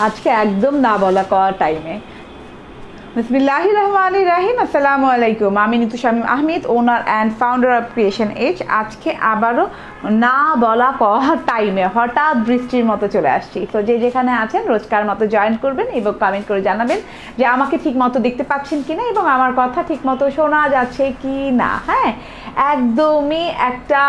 আজকে একদম না বলা কওয়া টাইমে বিসমিল্লাহ রহমান রাহিম আসসালামু আলাইকুম। আমি Nitu Shamim Ahmed owner and founder of creation edge আজকে আবারও না বলা ক টাইমে হঠাৎ বৃষ্টির মতো চলে আসছি। তো যে যেখানে আছেন, রোজকার মতো জয়েন করবেন এবং কমেন্ট করে জানাবেন যে আমাকে ঠিক মতো দেখতে পাচ্ছেন কি না এবং আমার কথা ঠিক মতো শোনা যাচ্ছে কি না হ্যাঁ একদমই একটা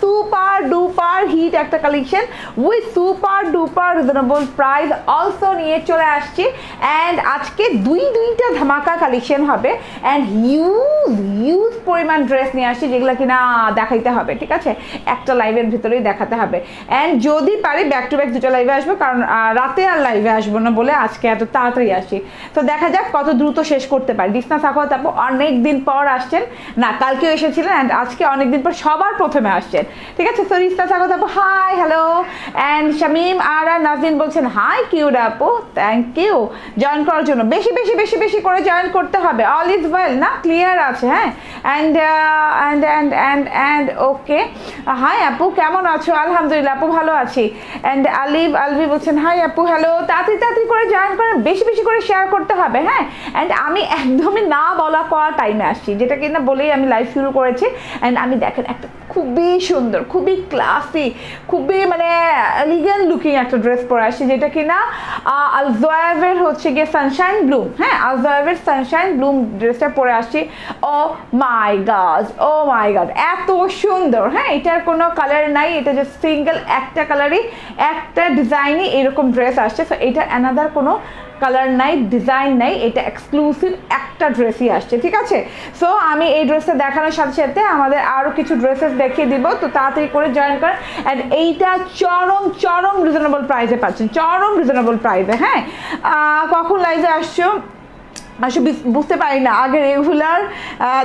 সুপার ডুপার হিট একটা collection with super duper reasonable price also নিয়ে চলে আসছি অ্যান্ড আজকে দুই দুইটা ধামাকা কালেকশন হবে অ্যান্ড হিউজ হিউজ পরিমাণ ড্রেস নিয়ে আসছি যেগুলো কিনা দেখাইতে হবে, ঠিক আছে? একটা লাইভের ভিতরেই দেখাতে হবে। অ্যান্ড যদি পারি ব্যাক টু ব্যাক দুটো লাইভে আসব, কারণ রাতে আর লাইভে আসব না বলে আজকে এত তাড়াতাড়ি আসি তো দেখা যাক কত দ্রুত শেষ করতে পারি। দিসনা তারপর অনেক দিন পর আসছেন। না কালকেও এসেছিলেন অ্যান্ড আজকে অনেক দিন পর সবার প্রথমে আসছেন। ঠিক আছে? তো রিস্তা সাখা তারপর হাই হ্যালো অ্যান্ড শামিম, আর আর নাজিন বলছেন হাই কিউড আপু থ্যাংক ইউ জয়েন করার জন্য বেশি বেশি বেশি বেশি করে জয়েন করতে হবে। অল ইজ ওয়েল না? ক্লিয়ার আছে হ্যাঁ? And and and and and okay hi আপু, কেমন আছো? আলহামদুলিল্লাহ, আপু ভালো আছি। অ্যান্ড আলিফ, আলভি বলছেন হাই আপু হ্যালো তাড়াতাড়ি তাড়াতাড়ি করে জয়েন করেন, বেশি বেশি করে শেয়ার করতে হবে হ্যাঁ? অ্যান্ড আমি একদমই না বলা করা টাইমে আসছি, যেটা কিনা বলেই আমি লাইভ শুরু করেছি অ্যান্ড আমি দেখেন একটা খুবই সুন্দর, খুবই ক্লাসি খুবই মানে এলিগেন্ট লুকিং একটা ড্রেস পরে আসছে যেটা কিনা আলজোয়াবের হচ্ছে গিয়ে সানশাইন ব্লুম হ্যাঁ? আলজোয়াবের সানশাইন ব্লুম ড্রেসটা পরে আসছি ও মাই গাজ ও মাই গাড এত সুন্দর হ্যাঁ? এটার কোনো কালার নাই, এটা যে সিঙ্গেল একটা কালারই একটা ডিজাইনই এরকম ড্রেস আসছে সো এটা অ্যানাদার কোনো কালার নাই, ডিজাইন নাই, এটা এক্সক্লুসিভ একটা ড্রেসই আসছে, ঠিক আছে? সো আমি এই ড্রেসটা দেখানোর সাথে সাথে আমাদের আরও কিছু ড্রেসেস দেখিয়ে দিব, তো তাড়াতাড়ি করে জয়েন করেন। অ্যান্ড এইটা চরম চরম রিজনেবল প্রাইসে পাচ্ছেন, চরম রিজনেবল প্রাইসে হ্যাঁ? কখন লাইভে আসছো? আসলে বুঝতে পারি না। আগে রেগুলার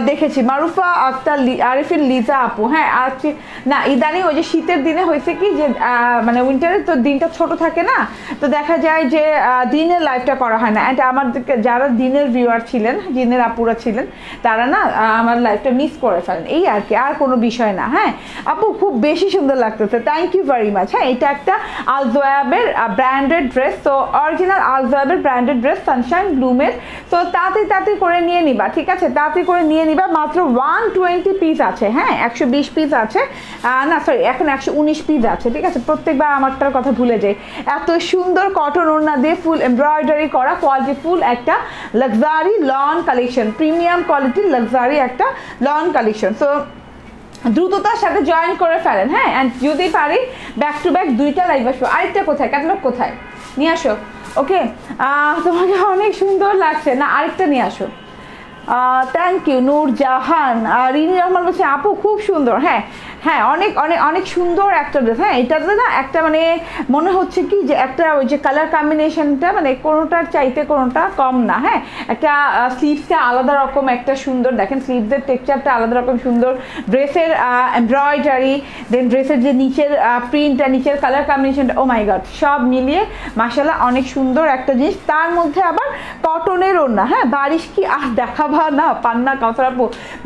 দেখেছি। মারুফা, আক্তার আরিফিন, লিজা আপু। হ্যাঁ আজকে না, ইদানি ওই যে শীতের দিনে হয়েছে কি যে মানে উইন্টারে তো দিনটা ছোট থাকে না, তো দেখা যায় যে দিনের লাইভটা করা হয় না। অ্যান্ড আমার যারা দিনের ভিউয়ার ছিলেন, দিনের আপুরা ছিলেন, তারা না আমার লাইভটা মিস করে ফেলেন। এই আর কি, আর কোনো বিষয় না। হ্যাঁ আপু, খুব বেশি সুন্দর লাগতেছে। থ্যাংক ইউ ভেরি মাচ হ্যাঁ এটা একটা আলজোয়াবের ব্র্যান্ডেড ড্রেস তো অরিজিনাল আলজোয়াবের ব্র্যান্ডেড ড্রেস সানশাইন ব্লুমের তো তাড়াতাড়ি তাড়াতাড়ি করে নিয়ে নিবা, ঠিক আছে? তাড়াতাড়ি করে নিয়ে নিবা, মাত্র ওয়ান টোয়েন্টি পিস আছে হ্যাঁ? একশো বিশ পিস আছে। না সরি এখন একশো উনিশ পিস আছে, ঠিক আছে? প্রত্যেকবার আমারটার কথা ভুলে যাই। এত সুন্দর কটন ওড়না দিয়ে ফুল এমব্রয়ডারি করা কোয়ালিটি ফুল একটা লাক্সারি লন কালেকশন প্রিমিয়াম কোয়ালিটির লাক্সারি একটা লন কালেকশন সো দ্রুততার সাথে জয়েন করে ফেলেন হ্যাঁ? অ্যান্ড যদি পারি ব্যাক টু ব্যাক দুইটা লাইভ আসব। আরেকটা কোথায়? ক্যাটালগ কোথায়? নিয়ে আসো। ওকে তোমাকে অনেক সুন্দর লাগছে। না, আরেকটা নিয়ে আসো। থ্যাংক ইউ নূর জাহান রিনি রহমান বলছে আপু, খুব সুন্দর। হ্যাঁ হ্যাঁ অনেক অনেক অনেক সুন্দর একটা ড্রেস হ্যাঁ এটাতে না একটা মানে মনে হচ্ছে কি যে একটা ওই যে কালার কম্বিনেশনটা মানে কোনোটার চাইতে কোনোটা কম না। হ্যাঁ একটা স্লিভসটা আলাদা রকম, একটা সুন্দর। দেখেন স্লিভসের টেক্সচারটা আলাদা রকম সুন্দর। ড্রেসের এমব্রয়ডারি দেন ড্রেসের যে নিচের প্রিন্টটা নিচের কালার কম্বিনেশনটা ও মাই গড সব মিলিয়ে মাসালা অনেক সুন্দর একটা জিনিস। তার মধ্যে আবার কটনেরও না হ্যাঁ বারিশ কি আর দেখাবা না? পান্না কাউসার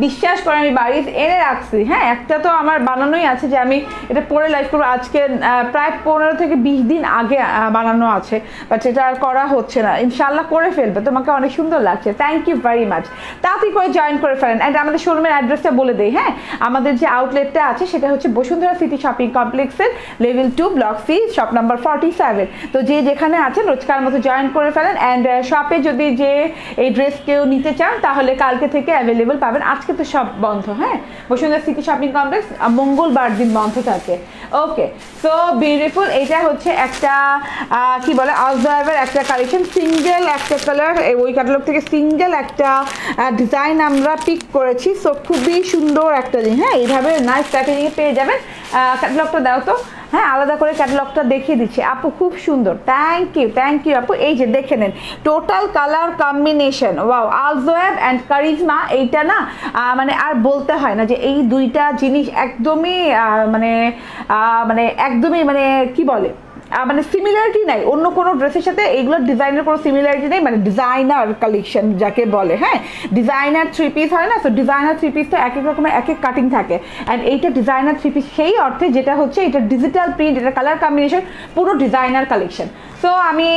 বিশ্বাস করে আমি বাড়ি এনে রাখছি। হ্যাঁ একটা তো আমার বানানোই আছে যে আমি এটা পরে লাইভ করব। আজকে প্রায় পনেরো থেকে বিশ দিন আগে বানানো আছে বাট এটা আর করা হচ্ছে না। ইনশাল্লাহ করে ফেলবে। তোমাকে অনেক সুন্দর লাগছে। থ্যাংক ইউ ভেরি মাচ তাড়াতাড়ি করে জয়েন করে ফেলেন। অ্যান্ড আমাদের শোরুমের অ্যাড্রেসটা বলে দিই হ্যাঁ? আমাদের যে আউটলেটটা আছে, সেটা হচ্ছে বসুন্ধরা সিটি শপিং কমপ্লেক্সের level two block C shop number forty seven তো যে যেখানে আছেন, রোজকার মতো জয়েন করে ফেলেন। অ্যান্ড শপে যদি যে এই ড্রেস কেউ নিতে চান, তাহলে কালকে থেকে অ্যাভেলেবল পাবেন। আজকে তো সব বন্ধ হ্যাঁ? বসুন্ধরা সিটি শপিং কমপ্লেক্স মঙ্গলবার দিন বন্ধ থাকে। ওকে সো বিউটিফুল এটা হচ্ছে একটা কি বলে আউটডোয়ারের একটা কালেকশন সিঙ্গেল একটা কালার ওই ক্যাটালগ থেকে সিঙ্গেল একটা ডিজাইন আমরা পিক করেছি। সো খুবই সুন্দর একটা দিন হ্যাঁ? এইভাবে নাইস প্যাকেজিংয়ে পেয়ে যাবেন। ক্যাটালগটা দাও তো। হ্যাঁ আলাদা করে ক্যাটালগটা দেখিয়ে দিচ্ছি। আপু, খুব সুন্দর। থ্যাংক ইউ থ্যাংক ইউ আপু। এই যে, দেখে নেন। Total colour combination wow Aljowab and charisma এইটা না মানে আর বলতে হয় না যে এই দুইটা জিনিস একদমই মানে মানে একদমই মানে কি বলে? মানে সিমিলারিটি নাই। অন্য কোনো ড্রেসের সাথে এইগুলোর ডিজাইনের কোনো সিমিলারিটি নেই মানে ডিজাইনার কালেকশন যাকে বলে হ্যাঁ? ডিজাইনার থ্রি পিস হয় না? তো ডিজাইনার থ্রি পিস তো এক এক রকমের এক এক কাটিং থাকে। অ্যান্ড এইটা ডিজাইনার থ্রি পিস সেই অর্থে যেটা হচ্ছে, এটা ডিজিটাল প্রিন্ট এটা কালার কম্বিনেশন পুরো ডিজাইনার কালেকশন সো আমি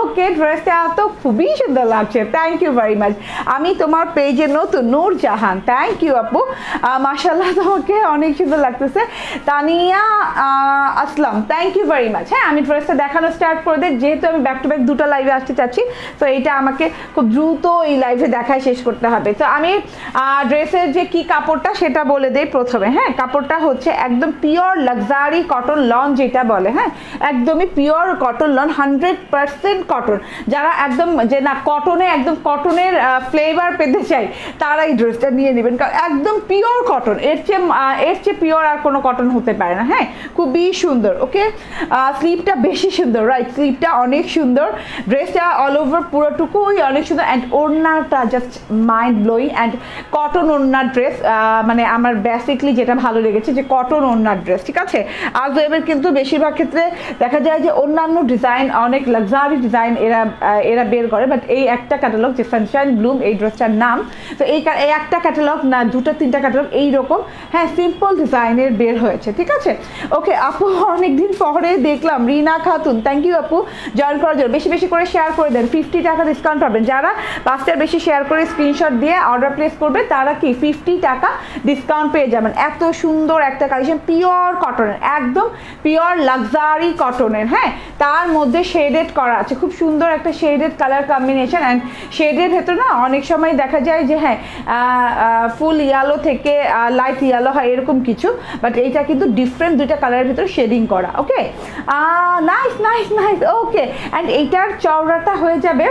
ওকে ড্রেসটা তো খুবই সুন্দর লাগছে। থ্যাংক ইউ ভেরি মাচ আমি তোমার পেজে নতুন নূর জাহান। থ্যাংক ইউ আপু। মাসাল্লাহ তোমাকে অনেক সুন্দর লাগতেছে। Tania Aslam. Thank you very much হ্যাঁ আমি ড্রেসটা দেখানো স্টার্ট করে দিই যেহেতু আমি ব্যাক টু ব্যাক দুটো লাইভে আসতে চাচ্ছি, তো এইটা আমাকে খুব দ্রুত এই লাইভে দেখায় শেষ করতে হবে। তো আমি ড্রেসের যে কি কাপড়টা সেটা বলে দেই প্রথমে হ্যাঁ? কাপড়টা হচ্ছে একদম পিওর লাক্সারি কটন লন যেটা বলে হ্যাঁ? একদমই pure cotton lawn hundred percent cotton যারা একদম, যে না কটনে একদম কটনের ফ্লেভার পেতে চাই তারা এই ড্রেসটা নিয়ে নেবেন। কারণ একদম পিওর কটন এর চেয়ে এর চেয়ে পিওর আর কোনো কটন হতে পারে না হ্যাঁ? খুবই সুন্দর ওকে স্লিপটা বেশি সুন্দর রাইট স্লিপটা অনেক সুন্দর। ড্রেসটা অল ওভার পুরোটুকুই অনেক সুন্দর অ্যান্ড ওড়নাটা just mind blowing and cotton ওড়নার ড্রেস মানে আমার বেসিকলি যেটা ভালো লেগেছে যে কটন ওড়নার ড্রেস ঠিক আছে? আর এবার কিন্তু বেশিরভাগ ক্ষেত্রে দেখা যায় যে অন্যান্য ডিজাইন অনেক লাক্সারি ডিজাইন এরা এরা বের করে বাট এই একটা ক্যাটালগ যে সানশাইন ব্লুম এই ড্রেসটার নাম, তো এই একটা ক্যাটালগ না, দুটো, তিনটা ক্যাটালগ এইরকম হ্যাঁ সিম্পল ডিজাইনের বের হয়েছে, ঠিক আছে? ওকে আপু, অনেকদিন পরে দেখলাম রিনা খাতুন থ্যাংক ইউ আপু জয়েন করার জন্য। বেশি বেশি করে শেয়ার করে দেন ফিফটি টাকা ডিসকাউন্ট পাবেন। যারা পাঁচটার বেশি শেয়ার করে স্ক্রিনশট দিয়ে অর্ডার প্লেস করবে, তারা কি ফিফটি টাকা ডিসকাউন্ট পেয়ে যাবেন। এত সুন্দর একটা কালেকশন পিওর কটনের একদম পিওর লাক্সারি কটনের হ্যাঁ? তার মধ্যে শেডেড করা আছে। খুব সুন্দর একটা শেডেড কালার কম্বিনেশন অ্যান্ড শেডের ভেতর না অনেক সময় দেখা যায় যে হ্যাঁ ফুল ইয়ালো থেকে লাইট ইয়ালো হয় এরকম কিছু বাট এইটা কিন্তু ডিফারেন্ট দুইটা কালারের ভিতরে শেডিং করা okay nice nice nice okay and এইটার চওড়াটা হয়ে যাবে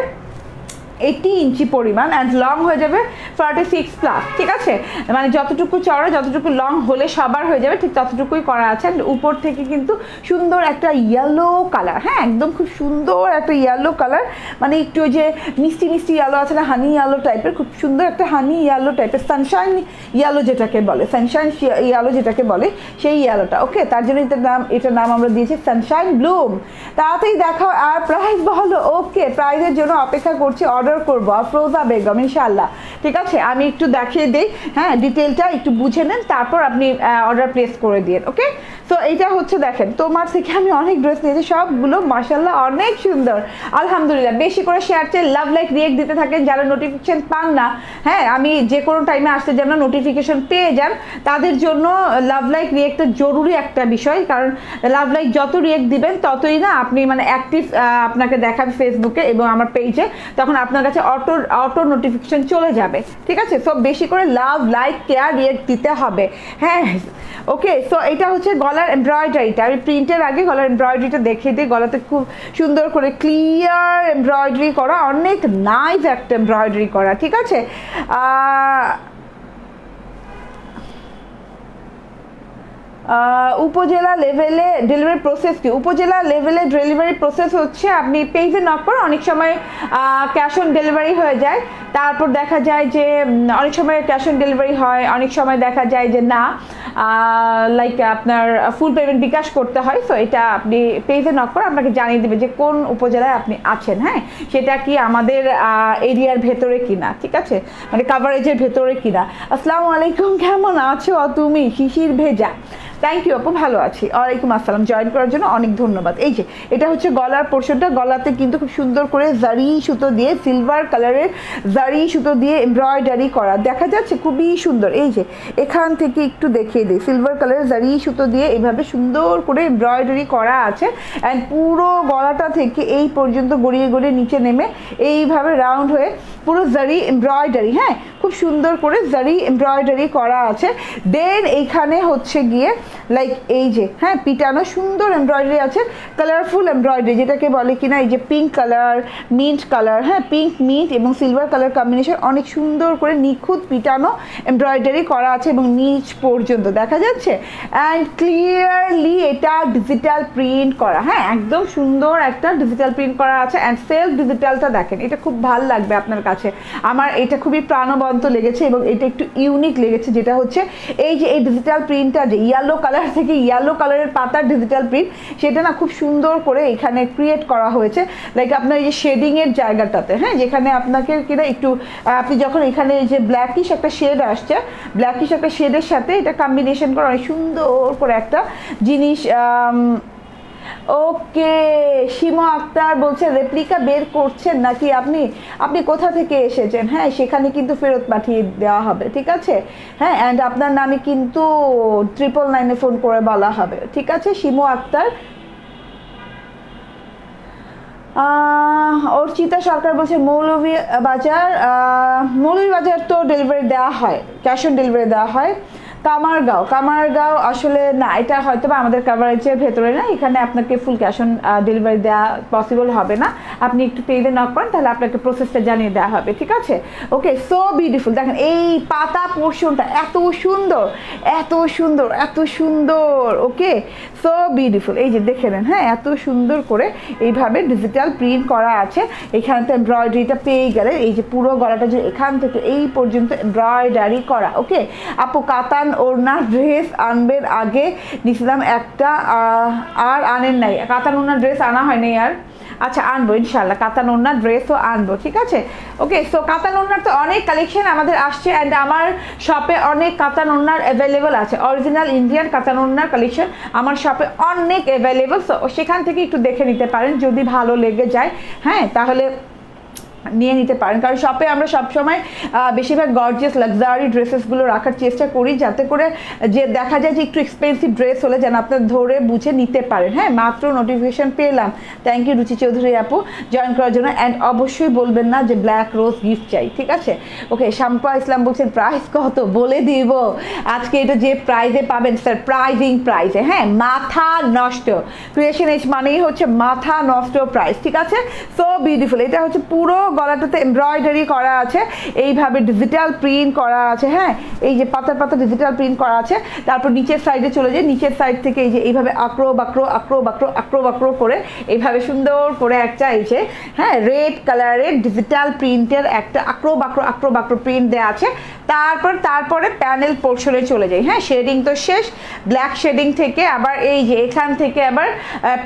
এইটি ইঞ্চি পরিমাণ অ্যান্ড লং হয়ে যাবে ফর্টি সিক্স প্লাস ঠিক আছে? মানে যতটুকু চড়া যতটুকু লং হলে সবার হয়ে যাবে, ঠিক ততটুকুই করা আছে অ্যান্ড উপর থেকে কিন্তু সুন্দর একটা ইয়েলো কালার হ্যাঁ? একদম খুব সুন্দর একটা ইয়েলো কালার মানে একটু যে মিষ্টি মিষ্টি ইয়েলো আছে না হানি ইয়েলো টাইপের খুব সুন্দর একটা হানি ইয়েলো টাইপের সানশাইন ইয়েলো যেটাকে বলে সানশাইন ইয়েলো যেটাকে বলে, সেই ইয়েলোটা ওকে তার জন্য এটার নাম এটার নাম আমরা দিয়েছি সানশাইন ব্লুম তাড়াতাড়ি দেখাও আর প্রাইস বলো ওকে প্রাইজের জন্য অপেক্ষা করছি অর্ডার করব আফরোজা বেগম ইনশাল্লাহ ঠিক আছে? আমি একটু দেখিয়ে দিই। হ্যাঁ ডিটেলটা একটু বুঝে নেন, তারপর আপনি অর্ডার প্লেস করে দিন ওকে তো এইটা হচ্ছে দেখেন তোমার থেকে আমি অনেক ড্রেস নিয়েছি, সবগুলো মাসাল্লাহ অনেক সুন্দর। আলহামদুলিল্লাহ, বেশি করে শেয়ার চেয়ে লাভ লাইক রিয়েক্ট দিতে থাকেন যারা নোটিফিকেশন পান না। হ্যাঁ আমি যে কোনো টাইমে আসতে যেন নোটিফিকেশন পেয়ে যান, তাদের জন্য লাভ লাইক রিয়েক্টটা জরুরি একটা বিষয়, কারণ লাভ লাইক যত রিয়েক্ট দিবেন, ততই না আপনি মানে অ্যাক্টিভ আপনাকে দেখাবে ফেসবুকে এবং আমার পেজে তখন আপনার কাছে অটো অটো নোটিফিকেশান চলে যাবে। ঠিক আছে? সব বেশি করে লাভ লাইক কেয়ার রিয়েক্ট দিতে হবে। হ্যাঁ ওকে সো এটা হচ্ছে গলার এমব্রয়ডারিটা আমি প্রিন্টের আগে গলার এমব্রয়ডারিটা দেখে দিই। গলাতে খুব সুন্দর করে ক্লিয়ার এমব্রয়ডারি করা। অনেক নাইভ একটা এমব্রয়ডারি করা, ঠিক আছে? উপজেলা লেভেলে ডেলিভারি প্রসেস কি? উপজেলা লেভেলে ডেলিভারি প্রসেস হচ্ছে, আপনি পেজে নক করে অনেক সময় ক্যাশ অন ডেলিভারি হয়ে যায়। তারপর দেখা যায় যে অনেক সময় ক্যাশ অন ডেলিভারি হয়, অনেক সময় দেখা যায় যে না লাইক আপনার ফুল পেমেন্ট বিকাশ করতে হয়। সো এটা আপনি পেজে নক করে আপনাকে জানিয়ে দেবে যে কোন উপজেলায় আপনি আছেন হ্যাঁ? সেটা কি আমাদের এরিয়ার ভেতরে কিনা, ঠিক আছে? মানে কাভারেজের ভেতরে কিনা। আসসালামু আলাইকুম, কেমন আছো? তুমি, শিশির ভেজা। থ্যাংক ইউ আপু, ভালো আছি। ওয়ালাইকুম আসসালাম। জয়েন করার জন্য অনেক ধন্যবাদ। এই যে, এটা হচ্ছে গলার পোর্শনটা। গলাতে কিন্তু খুব সুন্দর করে জারি সুতো দিয়ে সিলভার কালারের জারি সুতো দিয়ে এমব্রয়ডারি করা। দেখা যাচ্ছে খুবই সুন্দর। এই যে, এখান থেকে একটু দেখিয়ে দিই। সিলভার কালারের জারি সুতো দিয়ে এইভাবে সুন্দর করে এমব্রয়ডারি করা আছে। অ্যান্ড পুরো গলাটা থেকে এই পর্যন্ত গড়িয়ে গড়িয়ে নিচে নেমে এইভাবে রাউন্ড হয়ে পুরো জারি এমব্রয়ডারি হ্যাঁ? খুব সুন্দর করে জারি এমব্রয়ডারি করা আছে। দেন এইখানে হচ্ছে গিয়ে লাইক এই যে হ্যাঁ পিটানো সুন্দর এমব্রয়ডারি আছে কালারফুল এমব্রয়ডারি যেটাকে বলে কিনা, এই যে পিঙ্ক কালার মিন্ট কালার হ্যাঁ পিঙ্ক মিন্ট এবং সিলভার কালার কম্বিনেশন অনেক সুন্দর করে নিখুঁত পিটানো এমব্রয়ডারি করা আছে এবং নিচ পর্যন্ত, দেখা যাচ্ছে? অ্যান্ড ক্লিয়ারলি এটা ডিজিটাল প্রিন্ট করা হ্যাঁ একদম সুন্দর একটা ডিজিটাল প্রিন্ট করা আছে। অ্যান্ড সেলফ ডিজিটালটা দেখেন, এটা খুব ভালো লাগবে আপনার কাছে। আছে। আমার এটা খুবই প্রাণবন্ত লেগেছে এবং এটা একটু ইউনিক লেগেছে, যেটা হচ্ছে এই যে এই ডিজিটাল প্রিন্টটা যে ইয়েলো কালার থেকে ইয়েলো কালারের পাতার ডিজিটাল প্রিন্ট সেটা না খুব সুন্দর করে এখানে ক্রিয়েট করা হয়েছে। লাইক আপনার এই যে শেডিংয়ের জায়গাটাতে হ্যাঁ যেখানে আপনাকে কিনা একটু আপনি যখন এখানে যে ব্ল্যাকিশ একটা শেড আসছে ব্ল্যাকিশ একটা শেডের সাথে এটা কম্বিনেশন করে অনেক সুন্দর করে একটা জিনিস ওকে, সীমা আক্তার বলছে রেপ্লিকা বের করছেন নাকি? আপনি আপনি কোথা থেকে এসেছেন? হ্যাঁ সেখানে কিন্তু ফেরত পাঠিয়ে দেওয়া হবে, ঠিক আছে? হ্যাঁ অ্যান্ড আপনার নামে কিন্তু ট্রিপল নাইনে ফোন করে বলা হবে, ঠিক আছে শিমু আক্তার? অর্চিতা সরকার বলছে, মৌলভী বাজার মৌলভী বাজার তো ডেলিভারি দেওয়া হয় ক্যাশ অন ডেলিভারি দেওয়া হয়। কামারগাঁও কামারগাঁও আসলে না, এটা হয়তো বা আমাদের কাভারেজের ভেতরে না, এখানে আপনাকে ফুল ক্যাশ অন ডেলিভারি দেওয়া পসিবল হবে না। আপনি একটু পেইলে নক করেন, তাহলে আপনাকে প্রসেসটা জানিয়ে দেওয়া হবে, ঠিক আছে? ওকে সো বিউটিফুল দেখেন এই পাতা পোর্শনটা এত সুন্দর এত সুন্দর এত সুন্দর ওকে সো বিউটিফুল এই যে দেখে নেন হ্যাঁ এত সুন্দর করে এইভাবে ডিজিটাল প্রিন্ট করা আছে। এখানে তো এমব্রয়ডারিটা পেয়ে গেলে, এই যে পুরো গলাটা যে এখান থেকে এই পর্যন্ত এমব্রয়ডারি করা ওকে আপু, কাতান ওড়না ড্রেস আনবেন আগে। নিছিলাম একটা আর আনেন নাই। কাতান ওড়না ড্রেস আনা হয়নি আর। আচ্ছা আনব ইনশাল্লাহ কাতান ওড়না ড্রেসও আনব, ঠিক আছে? ওকে সো কাতান ওড়নার তো অনেক কালেকশন আমাদের আসছে অ্যান্ড আমার শপে অনেক কাতান ওড়নার অ্যাভেলেবল আছে। অরিজিনাল ইন্ডিয়ান কাতান ওড়নার কালেকশন আমার শপে অনেক অ্যাভেলেবল সো সেখান থেকে একটু দেখে নিতে পারেন যদি ভালো লেগে যায়। হ্যাঁ তাহলে নিয়ে নিতে পারেন। কারণ শপে আমরা সবসময় বেশিরভাগ গর্জিয়াস লাক্সারি ড্রেসেসগুলো রাখার চেষ্টা করি যাতে করে যে দেখা যায় যে একটু এক্সপেন্সিভ ড্রেস হলে যেন আপনার ধরে বুঝে নিতে পারেন। হ্যাঁ মাত্র নোটিফিকেশন পেলাম। থ্যাংক ইউ রুচি চৌধুরী আপু। জয়েন করার জন্য অ্যান্ড অবশ্যই বলবেন না যে ব্ল্যাক রোজ গিফট চাই, ঠিক আছে? ওকে শাম্পা ইসলাম বলছেন প্রাইস কত? বলে দিব। আজকে এটা যে প্রাইজে পাবেন স্যার প্রাইজিং প্রাইজে হ্যাঁ মাথা নষ্ট। ক্রিয়েশন এজ মানেই হচ্ছে মাথা নষ্ট প্রাইস ঠিক আছে? সো বিউটিফুল এটা হচ্ছে পুরো গলাটাতে এমব্রয়ডারি করা আছে, এইভাবে ডিজিটাল প্রিন্ট করা আছে হ্যাঁ? এই যে পাতার পাতা ডিজিটাল প্রিন্ট করা আছে, তারপর নিচের সাইডে চলে যায় নিচের সাইড থেকে এই যে এইভাবে আক্রো বাক্রো আক্রো বাক্রো আক্রো বাক্রো করে এইভাবে সুন্দর করে একটা এই যে হ্যাঁ রেড কালারের ডিজিটাল প্রিন্টের একটা আক্রো বাক্রো আক্রো বাক্রো প্রিন্ট দেওয়া আছে। তারপর, তারপরে প্যানেল পোর্শনে চলে যাই হ্যাঁ? শেডিং তো শেষ ব্ল্যাক শেডিং থেকে আবার এই যে এখান থেকে আবার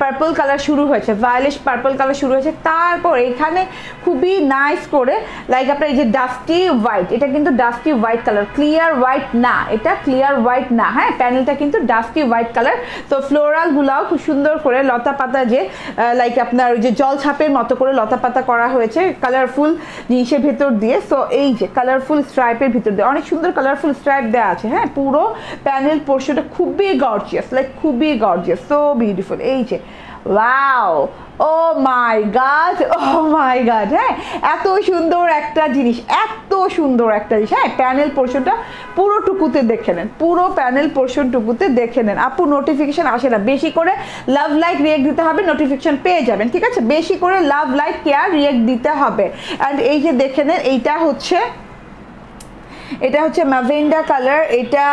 পার্পল কালার শুরু হয়েছে ভায়োলেট পার্পল কালার শুরু হয়েছে। তারপর এখানে খুবই নাইস করে লাইক আপনার এই যে ডাস্টি হোয়াইট এটা কিন্তু dusty white colour clear white না, এটা ক্লিয়ার হোয়াইট না হ্যাঁ? প্যানেলটা কিন্তু ডাস্টি হোয়াইট কালার তো ফ্লোরালগুলাও খুব সুন্দর করে লতা পাতা যে লাইক আপনার ওই যে জল ছাপের মতো করে লতা পাতা করা হয়েছে কালারফুল জিনিসের ভেতর দিয়ে সো এই যে কালারফুল স্ট্রাইপের ভিতর দিয়ে, অনেক সুন্দর কালারফুল স্ট্রাইপ দেওয়া আছে হ্যাঁ? পুরো প্যানেল পোর্শনটা খুবই গর্জিয়াস লাইক খুবই গর্জিয়াস সো বিউটিফুল এই যে wow oh my god oh my god হ্যাঁ? এত সুন্দর একটা জিনিস, এত সুন্দর একটা জিনিস হ্যাঁ? প্যানেল পোর্শনটা পুরোটুকুতে দেখে নেন, পুরো প্যানেল পোর্শনটুকুতে দেখে নেন। আপু নোটিফিকেশান আসে না, বেশি করে লাভ লাইক রিয়েক্ট দিতে হবে নোটিফিকেশান পেয়ে যাবেন, ঠিক আছে? বেশি করে লাভ লাইক কেয়ার রিয়েক্ট দিতে হবে। অ্যান্ড এই যে দেখে নেন, এইটা হচ্ছে এটা হচ্ছে ম্যাভেন্ডা কালার, এটা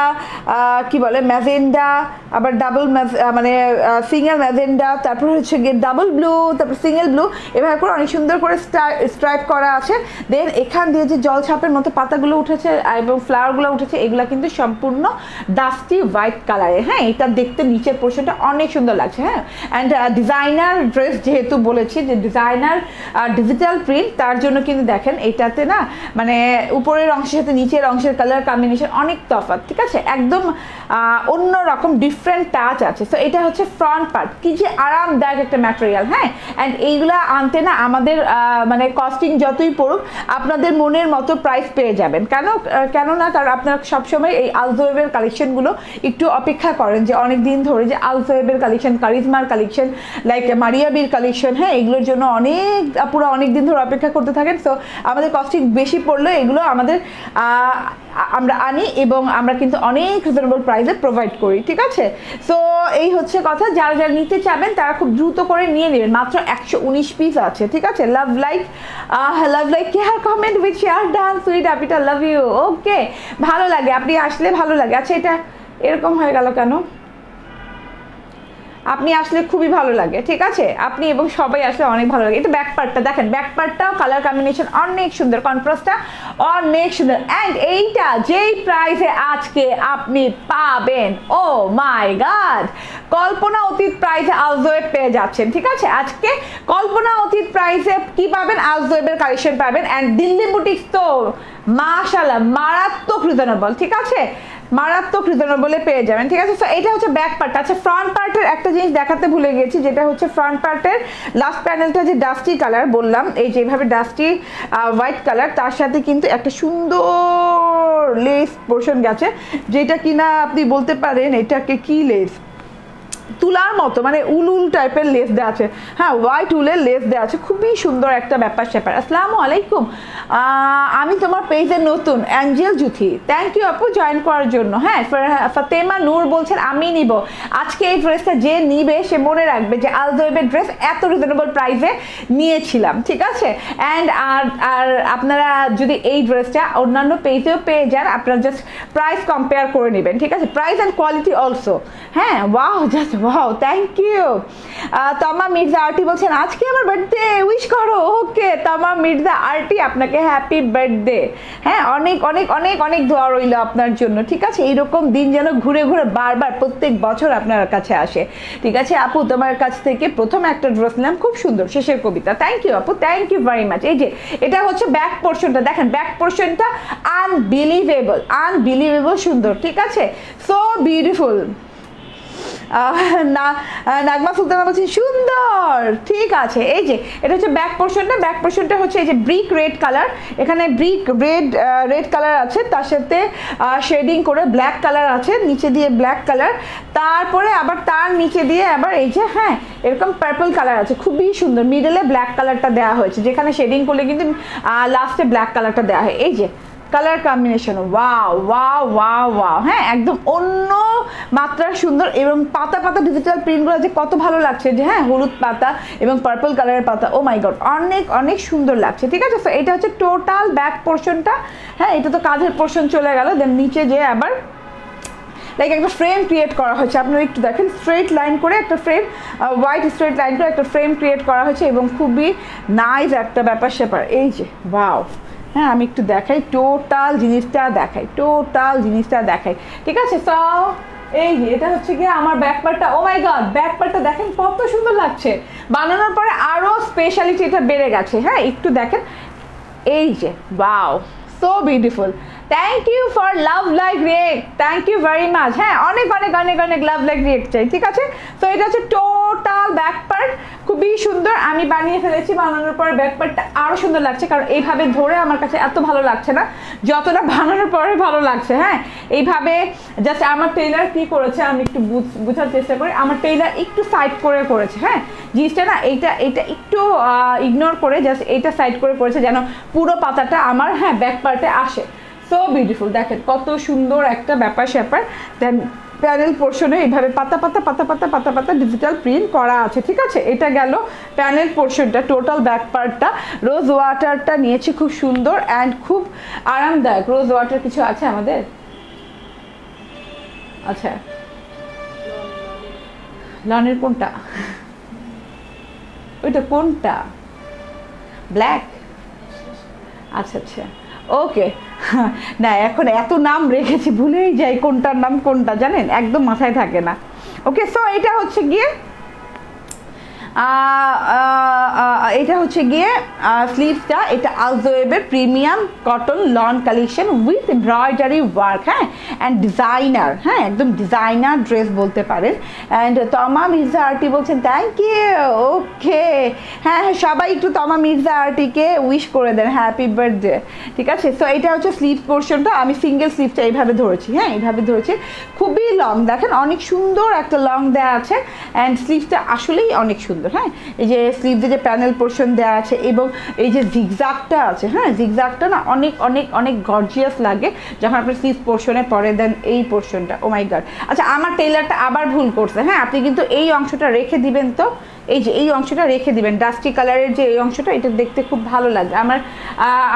কি বলে, ম্যাভেন্ডা, আবার ডাবল মানে সিঙ্গেল ম্যাভেন্ডা, তারপর হচ্ছে গিয়ে ডাবল ব্লু তারপর সিঙ্গেল ব্লু এভাবে করে অনেক সুন্দর করে স্ট্রাইপ করা আছে। দেন এখান দিয়ে যে জল ছাপের মতো পাতাগুলো উঠেছে, এবং ফ্লাওয়ারগুলো উঠেছে, এগুলো কিন্তু সম্পূর্ণ ডাস্টি হোয়াইট কালারের হ্যাঁ এটা দেখতে নিচের পোর্শনটা অনেক সুন্দর লাগছে হ্যাঁ। অ্যান্ড ডিজাইনার ড্রেস যেহেতু বলেছি যে ডিজাইনার ডিজিটাল প্রিন্ট তার জন্য কিন্তু দেখেন, এটাতে না মানে উপরের অংশের সাথে নিচের অংশের কালার কম্বিনেশন অনেক তফাৎ, ঠিক আছে? একদম অন্য রকম ডিফারেন্ট টাচ আছে। সো এটা হচ্ছে ফ্রন্ট পার্ট কি যে আরামদায়ক একটা ম্যাটেরিয়াল হ্যাঁ? অ্যান্ড এইগুলা আনতে না আমাদের মানে কস্টিং যতই পড়ুক, আপনাদের মনের মতো প্রাইস পেয়ে যাবেন। কেন কেন না কারণ আপনারা সবসময় এই আলজোয়েবের কালেকশনগুলো একটু অপেক্ষা করেন যে অনেক দিন ধরে যে আলজোয়েবের কালেকশন কারিজমার কালেকশন লাইক মারিয়াবির কালেকশন হ্যাঁ? এগুলোর জন্য অনেক, পুরো অনেক দিন ধরে অপেক্ষা করতে থাকেন। সো আমাদের কস্টিং বেশি পড়লে এগুলো আমাদের আমরা আনি এবং আমরা কিন্তু অনেক রিজনেবল প্রাইসে প্রোভাইড করি, ঠিক আছে? সো এই হচ্ছে কথা। যারা যারা নিতে চাবেন, তারা খুব দ্রুত করে নিয়ে নেবেন। মাত্র একশো উনিশ পিস আছে, ঠিক আছে? Love like love like care comment with share dance with আপিটা love you okay ভালো লাগে, আপনি আসলে ভালো লাগে। আচ্ছা এটা এরকম হয়ে গেল কেন? আপনি আসলে খুবই ভালো লাগে, ঠিক আছে? আপনি এবং সবাই আসলে অনেক ভালো লাগে। এটা ব্যাক পার্টটা দেখেন ব্যাক পার্টটাও কালার কম্বিনেশন অনেক সুন্দর কন্ট্রাস্টটা অনেক সুন্দর। অ্যান্ড এইটা যেই প্রাইসে আজকে আপনি পাবেন ও মাই গাড কল্পনা অতীত প্রাইসে আলজোয়েব পেয়ে যাচ্ছেন, ঠিক আছে? আজকে কল্পনা অতীত প্রাইসে কি পাবেন? আলজোয়েবের কালেকশন পাবেন। অ্যান্ড দিল্লি বুটিক্স তো মাশাল্লাহ মারাত্মক রিজনেবল ঠিক আছে? মারাত্মক রিজনেবলে পেয়ে যাবেন, ঠিক আছে? এটা হচ্ছে ব্যাক পার্ট আচ্ছা ফ্রন্ট পার্টের একটা জিনিস দেখাতে ভুলে গেছি, যেটা হচ্ছে ফ্রন্ট পার্টের লাস্ট প্যানেলটা যে ডাস্টি কালার বললাম, এই যেভাবে ডাস্টি হোয়াইট কালার তার সাথে কিন্তু একটা সুন্দর লেস পোর্শন গেছে, যেটা কিনা আপনি বলতে পারেন এটাকে কি লেস তুলার মতো মানে উল উল টাইপের লেস দেওয়া আছে। হ্যাঁ হোয়াইট উলের লেস দেওয়া আছে। খুবই সুন্দর একটা ব্যাপার স্যাপার। আসসালামু আলাইকুম। আমি তোমার পেজে নতুন অ্যাঞ্জেল জুথি থ্যাংক ইউ আপু জয়েন করার জন্য। হ্যাঁ ফাতেমা নূর বলছেন, আমি নিব। আজকে এই ড্রেসটা যে নিবে, সে মনে রাখবে যে আলদোয়েবের ড্রেস এত রিজনেবল প্রাইসে নিয়েছিলাম, ঠিক আছে? অ্যান্ড আর আর আপনারা যদি এই ড্রেসটা অন্যান্য পেজেও পেয়ে যান, আপনারা জাস্ট প্রাইস কম্পেয়ার করে নেবেন, ঠিক আছে? প্রাইস অ্যান্ড কোয়ালিটি অলসো হ্যাঁ wow just wow thank you Toma Mirza RT বলছেন, আজকে আমার বার্থডে উইশ করো ওকে তমা মির্জা আরটি আপনাকে হ্যাপি বার্থডে হ্যাঁ অনেক অনেক অনেক অনেক দোয়া রইল আপনার জন্য, ঠিক আছে? এইরকম দিন যেন ঘুরে ঘুরে বারবার প্রত্যেক বছর আপনার কাছে আসে। ঠিক আছে, আপু, তোমার কাছ থেকে প্রথম একটা ড্রেস নিলাম, খুব সুন্দর, শেষের কবিতা। থ্যাংক ইউ আপু থ্যাংক ইউ ভেরি মাচ এই যে, এটা হচ্ছে ব্যাক পোর্শনটা দেখেন ব্যাক পোর্শনটা আনবিলিভেবল আনবিলিভেবল সুন্দর, ঠিক আছে? সো বিউটিফুল না নাগমা সুলতানা বলছেন সুন্দর! ঠিক আছে, এই যে, এটা হচ্ছে ব্যাক পোর্শনটা ব্যাক পোর্শনটা হচ্ছে এই যে ব্রিক রেড কালার এখানে ব্রিক রেড রেড কালার আছে, তার সাথে শেডিং করে ব্ল্যাক কালার আছে, নিচে দিয়ে ব্ল্যাক কালার তারপরে আবার তার নিচে দিয়ে আবার এই যে হ্যাঁ এরকম পার্পল কালার আছে, খুবই সুন্দর। মিডলে ব্ল্যাক কালারটা দেওয়া হয়েছে, যেখানে শেডিং করলে কিন্তু লাস্টে ব্ল্যাক কালারটা দেওয়া হয়। এই যে কালার কম্বিনেশন ওয়া ওয়াও ওয়া ওয়াও হ্যাঁ একদম অন্য মাত্রার সুন্দর এবং পাতা পাতা ডিজিটাল প্রিন্টগুলো যে কত ভালো লাগছে, যে হ্যাঁ হলুদ পাতা এবং পার্পল কালারের পাতা ও মাই গড অনেক অনেক সুন্দর লাগছে, ঠিক আছে? তো এটা হচ্ছে টোটাল ব্যাক পোর্শনটা হ্যাঁ এটা তো কাঁধের পোর্শন চলে গেল দেন নিচে যে আবার লাইক একটা ফ্রেম ক্রিয়েট করা হয়েছে আপনারা একটু দেখেন স্ট্রেট লাইন করে একটা ফ্রেম হোয়াইট স্ট্রেট লাইন করে একটা ফ্রেম ক্রিয়েট করা হয়েছে এবং খুবই নাইস একটা ব্যাপার স্যাপার এই যে বাও হ্যাঁ আমি একটু দেখাই টোটাল জিনিসটা দেখাই টোটাল জিনিসটা দেখাই, ঠিক আছে? সো এই যে, এটা হচ্ছে গিয়ে আমার ব্যাক পার্টটা ও মাই গড ব্যাক পার্টটা দেখেন কত সুন্দর লাগছে। বানানোর পরে আরও স্পেশালিটি এটা বেড়ে গেছে। হ্যাঁ একটু দেখেন। এই যে বাও so beautiful thank you for love like react thank you very much হ্যাঁ অনেক অনেক অনেক অনেক লাভ লাইক রিয়েক্ট চাই, ঠিক আছে? তো এটা হচ্ছে টোটাল সুন্দর, আমি বানিয়ে ফেলেছি বানানোর পরে ব্যাক পার্টটা আরও সুন্দর লাগছে, কারণ এইভাবে ধরে আমার কাছে এত ভালো লাগছে না, যতটা বানানোর পরে ভালো লাগছে হ্যাঁ? এইভাবে জাস্ট আমার টেইলার কি করেছে, আমি একটু বোঝার চেষ্টা করি, আমার টেইলার একটু সাইড করে করেছে হ্যাঁ? জিনিসটা না, এইটা এইটা একটু ইগনোর করে জাস্ট এইটা সাইড করে করেছে যেন পুরো পাতাটা আমার হ্যাঁ ব্যাক পার্টে আসে। সো বিউটিফুল দেখেন কত সুন্দর একটা ব্যাপার স্যাপার দেন প্যানেল পোর্শনে এইভাবে পাতা পাতা পাতা পাতা পাতা পাতা ডিজিটাল প্রিন্ট করা আছে, ঠিক আছে? এটা গেল প্যানেল পোর্শনটা টোটাল ব্যাক পার্টটা রোজ ওয়াটারটা নিয়েছি খুব সুন্দর অ্যান্ড খুব আরামদায়ক। রোজ ওয়াটার কিছু আছে আমাদের? আচ্ছা। লনের কোনটা? ওইটা কোনটা? ব্ল্যাক আচ্ছা আচ্ছা। ওকে না, এখন এত নাম রেখেছি, ভুলেই যাই কোনটার নাম কোনটা, জানেন? একদম মাথায় থাকে না। ওকে সো এটা হচ্ছে গিয়ে এটা হচ্ছে গিয়ে স্লিভসটা এটা আলজোয়েবের premium cotton lawn collection with embroidery work হ্যাঁ? অ্যান্ড ডিজাইনার হ্যাঁ? একদম ডিজাইনার ড্রেস বলতে পারেন। অ্যান্ড তমা মির্জা আর্টি বলছেন থ্যাংক ইউ ওকে হ্যাঁ হ্যাঁ সবাই একটু তমা মির্জা আর্টিকে উইশ করে দেন হ্যাপি বার্থডে ঠিক আছে? সো এটা হচ্ছে স্লিভ পোর্শনটা আমি সিঙ্গেল স্লিভটা এইভাবে ধরেছি হ্যাঁ? এইভাবে ধরেছি। খুবই লং দেখেন, অনেক সুন্দর একটা লং দেওয়া আছে। অ্যান্ড স্লিভটা আসলেই অনেক সুন্দর। হ্যাঁ? এই যে স্লিভে যে প্যানেল পোর্শন দেওয়া আছে এবং এই যে জিগজাকটা আছে হ্যাঁ? জিগজাকটা না অনেক অনেক অনেক গর্জিয়াস লাগে যখন আপনি স্লিভ পোর্শনে পরে দেন এই পোর্শনটা ও মাই গার্ড আচ্ছা আমার টেলারটা আবার ভুল করছে হ্যাঁ? আপনি কিন্তু এই অংশটা রেখে দিবেন তো? এই যে, এই অংশটা রেখে দিবেন। ডাস্টি কালারের যে এই অংশটা, এটা দেখতে খুব ভালো লাগে। আমার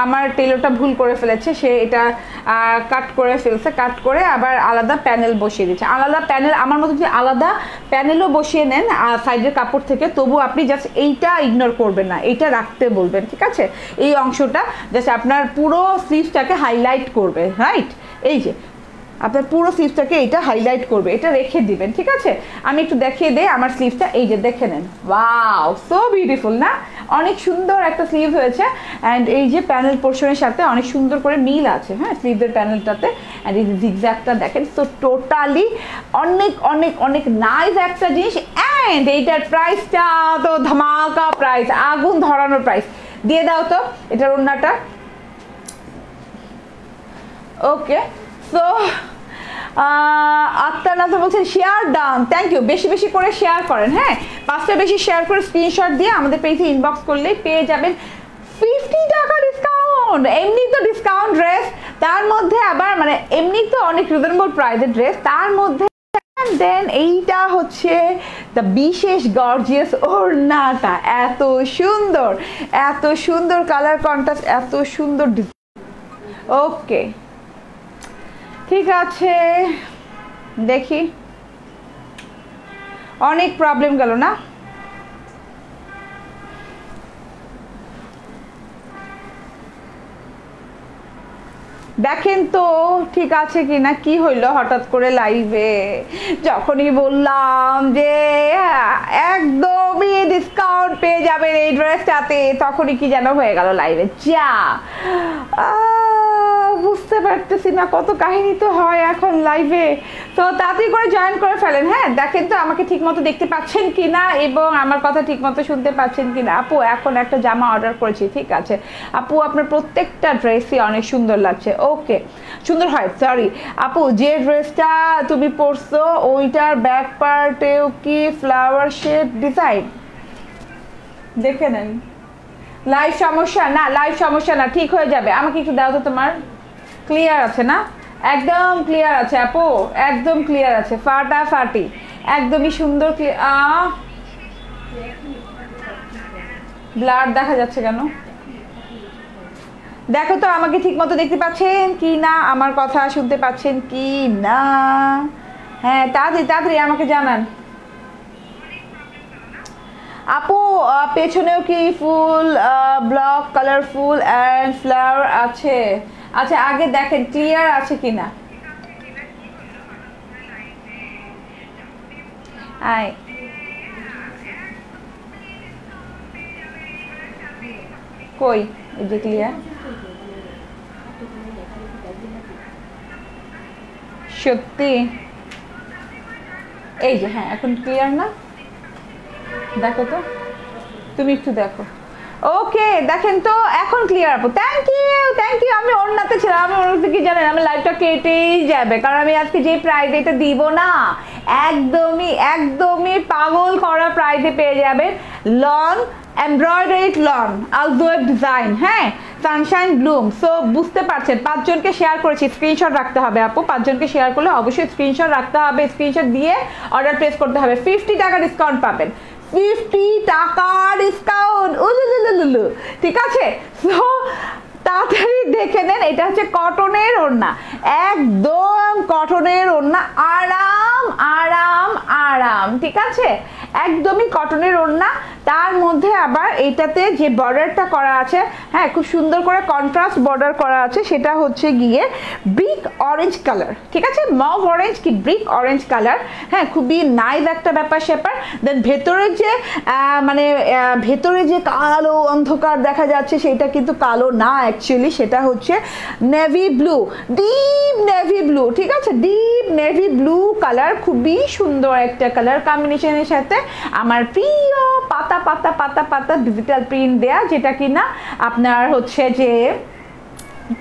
আমার টেলরটা ভুল করে ফেলেছে। সে এটা কাট করে ফেলছে। কাট করে আবার আলাদা প্যানেল বসিয়ে দিচ্ছে। আলাদা প্যানেল আমার মতো যদি আলাদা প্যানেলও বসিয়ে নেন সাইডের কাপড় থেকে, তবু আপনি জাস্ট এইটা ইগনোর করবেন না। এইটা রাখতে বলবেন, ঠিক আছে? এই অংশটা জাস্ট আপনার পুরো স্লিভসটাকে হাইলাইট করবে রাইট এই যে আপনার পুরো স্লিভসটাকে এটা হাইলাইট করবে, এটা রেখে দিবেন, ঠিক আছে? আমি একটু দেখিয়ে দেই আমার স্লিভসটা এই যে দেখে নেন। ওয়াও সো বিউটিফুল না? অনেক সুন্দর একটা স্লিভ হয়েছে অ্যান্ড এই যে প্যানেল পোর্শনের সাথে অনেক সুন্দর করে মিল আছে হ্যাঁ? স্লিভের প্যানেলটাতে অ্যান্ড এই যে জিগজ্যাকটা দেখেন সো টোটালি অনেক অনেক অনেক নাইস একটা জিনিস অ্যান্ড এইটার প্রাইসটা তো ধামাকা প্রাইস আগুন ধরানোর প্রাইস দিয়ে দাও তো এটার অন্যটা ওকে সো আত্মার নাথ বলছেন শেয়ার ডান থ্যাংক ইউ বেশি বেশি করে শেয়ার করেন হ্যাঁ? পাঁচটা বেশি শেয়ার করে স্ক্রিনশট দিয়ে আমাদের পেজে ইনবক্স করলেই পেয়ে যাবেন ফিফটি টাকা ডিসকাউন্ট এমনি তো ডিসকাউন্ট ড্রেস তার মধ্যে আবার মানে এমনি তো অনেক রিজনেবল প্রাইসের ড্রেস তার মধ্যে দেন এইটা হচ্ছে দ্য বিশেষ গর্জিয়াস ওড়নাটা। এত সুন্দর এত সুন্দর কালার কন্ট্রাস্ট এত সুন্দর ওকে ঠিক আছে। দেখি। অনেক প্রবলেম গেল না? দেখেন তো, ঠিক আছে কি না কি হইল হঠাৎ করে লাইভে যখনই বললাম যে, একদমই ডিসকাউন্ট পেয়ে যাবেন এই ড্রেসটাতে তখনই কি যেন হয়ে গেল লাইভে যা। বুঝতে পারতেছি না কত কাহিনী তো হয় এখন লাইভে তো তাড়াতাড়ি করে জয়েন করে ফেলেন হ্যাঁ? দেখেন তো আমাকে ঠিক মতো দেখতে পাচ্ছেন কি না এবং আমার কথা ঠিক মতো শুনতে পাচ্ছেন কি না আপু, এখন একটা জামা অর্ডার করেছি, ঠিক আছে? আপু, আপনার প্রত্যেকটা ড্রেসই অনেক সুন্দর লাগছে। ওকে সুন্দর হয় সরি আপু, যে ড্রেসটা তুমি পরছো, ওইটার ব্যাক পার্টেও কি ফ্লাওয়ার শেপ ডিজাইন দেখে নেন। লাইভ সমস্যা না লাইভ সমস্যা না, ঠিক হয়ে যাবে। আমাকে একটু দাও তো তোমার। ক্লিয়ার আছে না? একদম ক্লিয়ার আছে, আপু। একদম ক্লিয়ার আছে। ফাটা ফাটি একদমই সুন্দর ব্লাড দেখা যাচ্ছে কেন? দেখো তো, আমাকে ঠিক মতো দেখতে পাচ্ছেন কি না? আমার কথা শুনতে পাচ্ছেন কি না? হ্যাঁ তাড়াতাড়ি তাড়াতাড়ি আমাকে জানান। আপু পেছনেও কি full block colourful and flower আছে? আচ্ছা আগে দেখেন ক্লিয়ার আছে কিনা? আয়। কই? এই যে ক্লিয়ার সত্যি? এই যে হ্যাঁ এখন ক্লিয়ার না? দেখো তো। তুমি একটু দেখো। ওকে দেখেন তো, এখন ক্লিয়ার আপু। থ্যাংক ইউ থ্যাংক ইউ আমি ওড়নাতে ছিলাম, আমি ওড়নাতে কি জানেন আমি লাইভটা কেটেই যাবে। কারণ আমি আজকে যে প্রাইজ এটা দিব না, একদমই একদমই পাগল করা প্রাইজে পেয়ে যাবেন। Lawn embroidered lawn Alzohaib design হ্যাঁ? সানশাইন ব্লুম সো বুঝতে পারছেন, পাঁচজনকে শেয়ার করেছি স্ক্রিনশট রাখতে হবে আপু। পাঁচজনকে শেয়ার করলে অবশ্যই স্ক্রিনশট রাখতে হবে স্ক্রিনশট দিয়ে অর্ডার প্লেস করতে হবে। ফিফটি টাকা ডিসকাউন্ট পাবেন। ফিফটি টাকা ডিসকাউন্ট ঠিক আছে? সো তাড়াতাড়ি দেখে নেন, এটা হচ্ছে কটনের ওড়না। একদম কটনের ওড়না। আরাম আরাম আরাম, ঠিক আছে? একদমই কটনের ওড়না। তার মধ্যে আবার এইটাতে যে বর্ডারটা করা আছে হ্যাঁ খুব সুন্দর করে কন্ট্রাস্ট বর্ডার করা আছে, সেটা হচ্ছে গিয়ে ব্রিক অরেঞ্জ কালার ঠিক আছে? মভ অরেঞ্জ কি ব্রিক অরেঞ্জ কালার হ্যাঁ খুবই নাইস একটা ব্যাপার স্যাপার দেন ভেতরে যে মানে ভেতরে যে কালো অন্ধকার দেখা যাচ্ছে, সেটা কিন্তু কালো না অ্যাকচুয়ালি সেটা হচ্ছে navy blue deep navy blue ঠিক আছে? ডিপ নেভি ব্লু কালার খুবই সুন্দর একটা কালার কম্বিনেশনের সাথে আমার প্রিয় পাতা পাতা পাতা পাতা ডিজিটাল প্রিন্ট দেয়া, যেটা কিনা আপনার হচ্ছে যে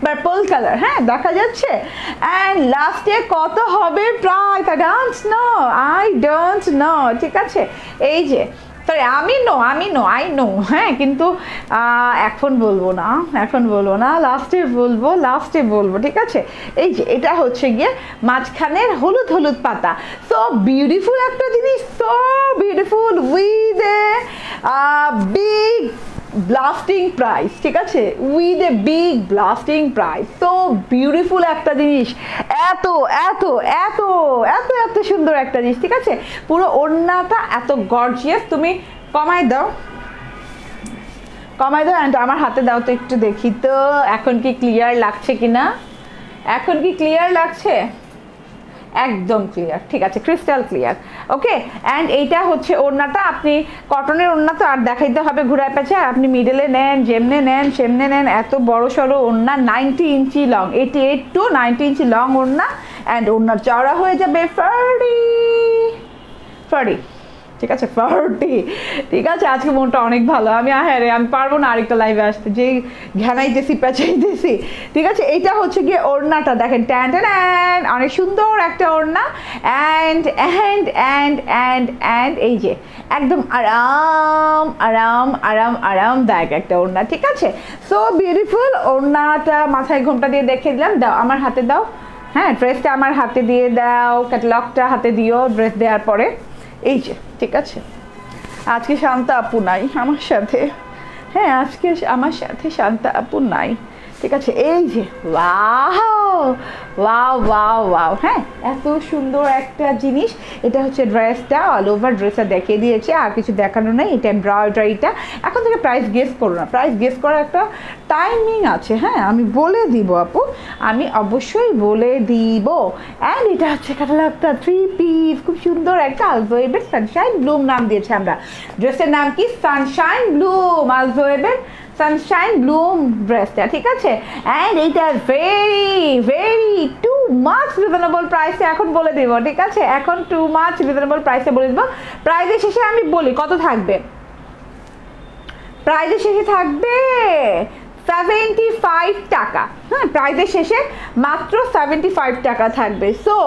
পার্পল কালার হ্যাঁ? দেখা যাচ্ছে? অ্যান্ড লাস্টে কত হবে? প্রায় ডোন্ট নো আই ডান্স ন ঠিক আছে? এই যে সরি আমি নো আমি নো আই নো হ্যাঁ কিন্তু এখন বলব না, এখন বলব না লাস্টে বলব লাস্টে বলব, ঠিক আছে? এই যে, এটা হচ্ছে গিয়ে মাঝখানের হলুদ হলুদ পাতা। সো বিউটিফুল একটা জিনিস so beautiful with a big blasting price ঠিক আছে? With a big blasting price তো বিউটিফুল একটা জিনিস। এত এত এত এত এত সুন্দর একটা জিনিস, ঠিক আছে? পুরো ওড়নাটা এত গর্জিয়াস তুমি কমাই দাও। কমাই দাও অ্যান্ড আমার হাতে দাও তো একটু দেখি তো, এখন কি ক্লিয়ার লাগছে কি না এখন কি ক্লিয়ার লাগছে? একদম ক্লিয়ার ঠিক আছে ক্রিস্টাল ক্লিয়ার ওকে অ্যান্ড এইটা হচ্ছে ওড়নাটা, আপনি কটনের ওড়না তো আর দেখাইতে হবে ঘুরায় পেঁচে, আর আপনি মিডলে নেন, যেমনে নেন, সেমনে নেন, এত বড় সড়ো ওড়না ninety inch long eighty eight to ninety inch long ওড়না অ্যান্ড ওড়নার চওড়া হয়ে যাবে ফার্ডি ফার্ডি ঠিক আছে ফার্টি ঠিক আছে, আজকে মনটা অনেক ভালো। আমি হ্যাঁ রে, আমি পারব না আরেকটা লাইভে আসতে। যেই ঘ্যানাইতেছি পেঁচাইতেছি। ঠিক আছে, এইটা হচ্ছে গিয়ে ওড়নাটা। দেখেন, ট্যান ট্যান অনেক সুন্দর একটা ওড়না। And and and and and এই যে, একদম আরাম আরাম আরাম, আরামদায়ক একটা ওড়না। ঠিক আছে? সো বিউটিফুল ওড়নাটা মাথায় ঘোমটা দিয়ে দেখে দিলাম। দাও, আমার হাতে দাও। হ্যাঁ ড্রেসটা আমার হাতে দিয়ে দাও। ক্যাটালগটা হাতে দিও ড্রেস দেওয়ার পরে। এই যে ঠিক আছে? আজকে শান্তা আপু নাই আমার সাথে। হ্যাঁ আজকে আমার সাথে শান্তা আপু নাই। ঠিক আছে, এই যে ওয়াও ওয়াও ওয়াও হ্যাঁ এত সুন্দর একটা জিনিস। এটা হচ্ছে ড্রেসটা অল ওভার ড্রেসটা দেখিয়ে দিয়েছে, আর কিছু দেখানো নেই, এটা এমব্রয়ডারিটা এখন থেকে প্রাইস গেস করো না প্রাইস গেস করার একটা টাইমিং আছে হ্যাঁ আমি বলে দিব আপু, আমি অবশ্যই বলে দিব। অ্যান্ড এটা হচ্ছে একটা থ্রি পিস খুব সুন্দর একটা আলজোয়েবের সানশাইন ব্লুম নাম দিয়েছে আমরা। ড্রেসের নাম কি? সানশাইন ব্লুম আলজোয়েবের সানশাইন ব্লুম ড্রেসটা ঠিক আছে? অ্যান্ড এইটা very very too much reasonable প্রাইসে এখন বলে দেবো, ঠিক আছে? এখন টু মাচ রিজনেবল প্রাইসে বলে দেবো। প্রাইসের শেষে আমি বলি, কত থাকবে? প্রাইজের শেষে থাকবে সেভেন্টি ফাইভ টাকা। হ্যাঁ প্রাইজের শেষে মাত্র সেভেন্টি ফাইভ টাকা থাকবে। সো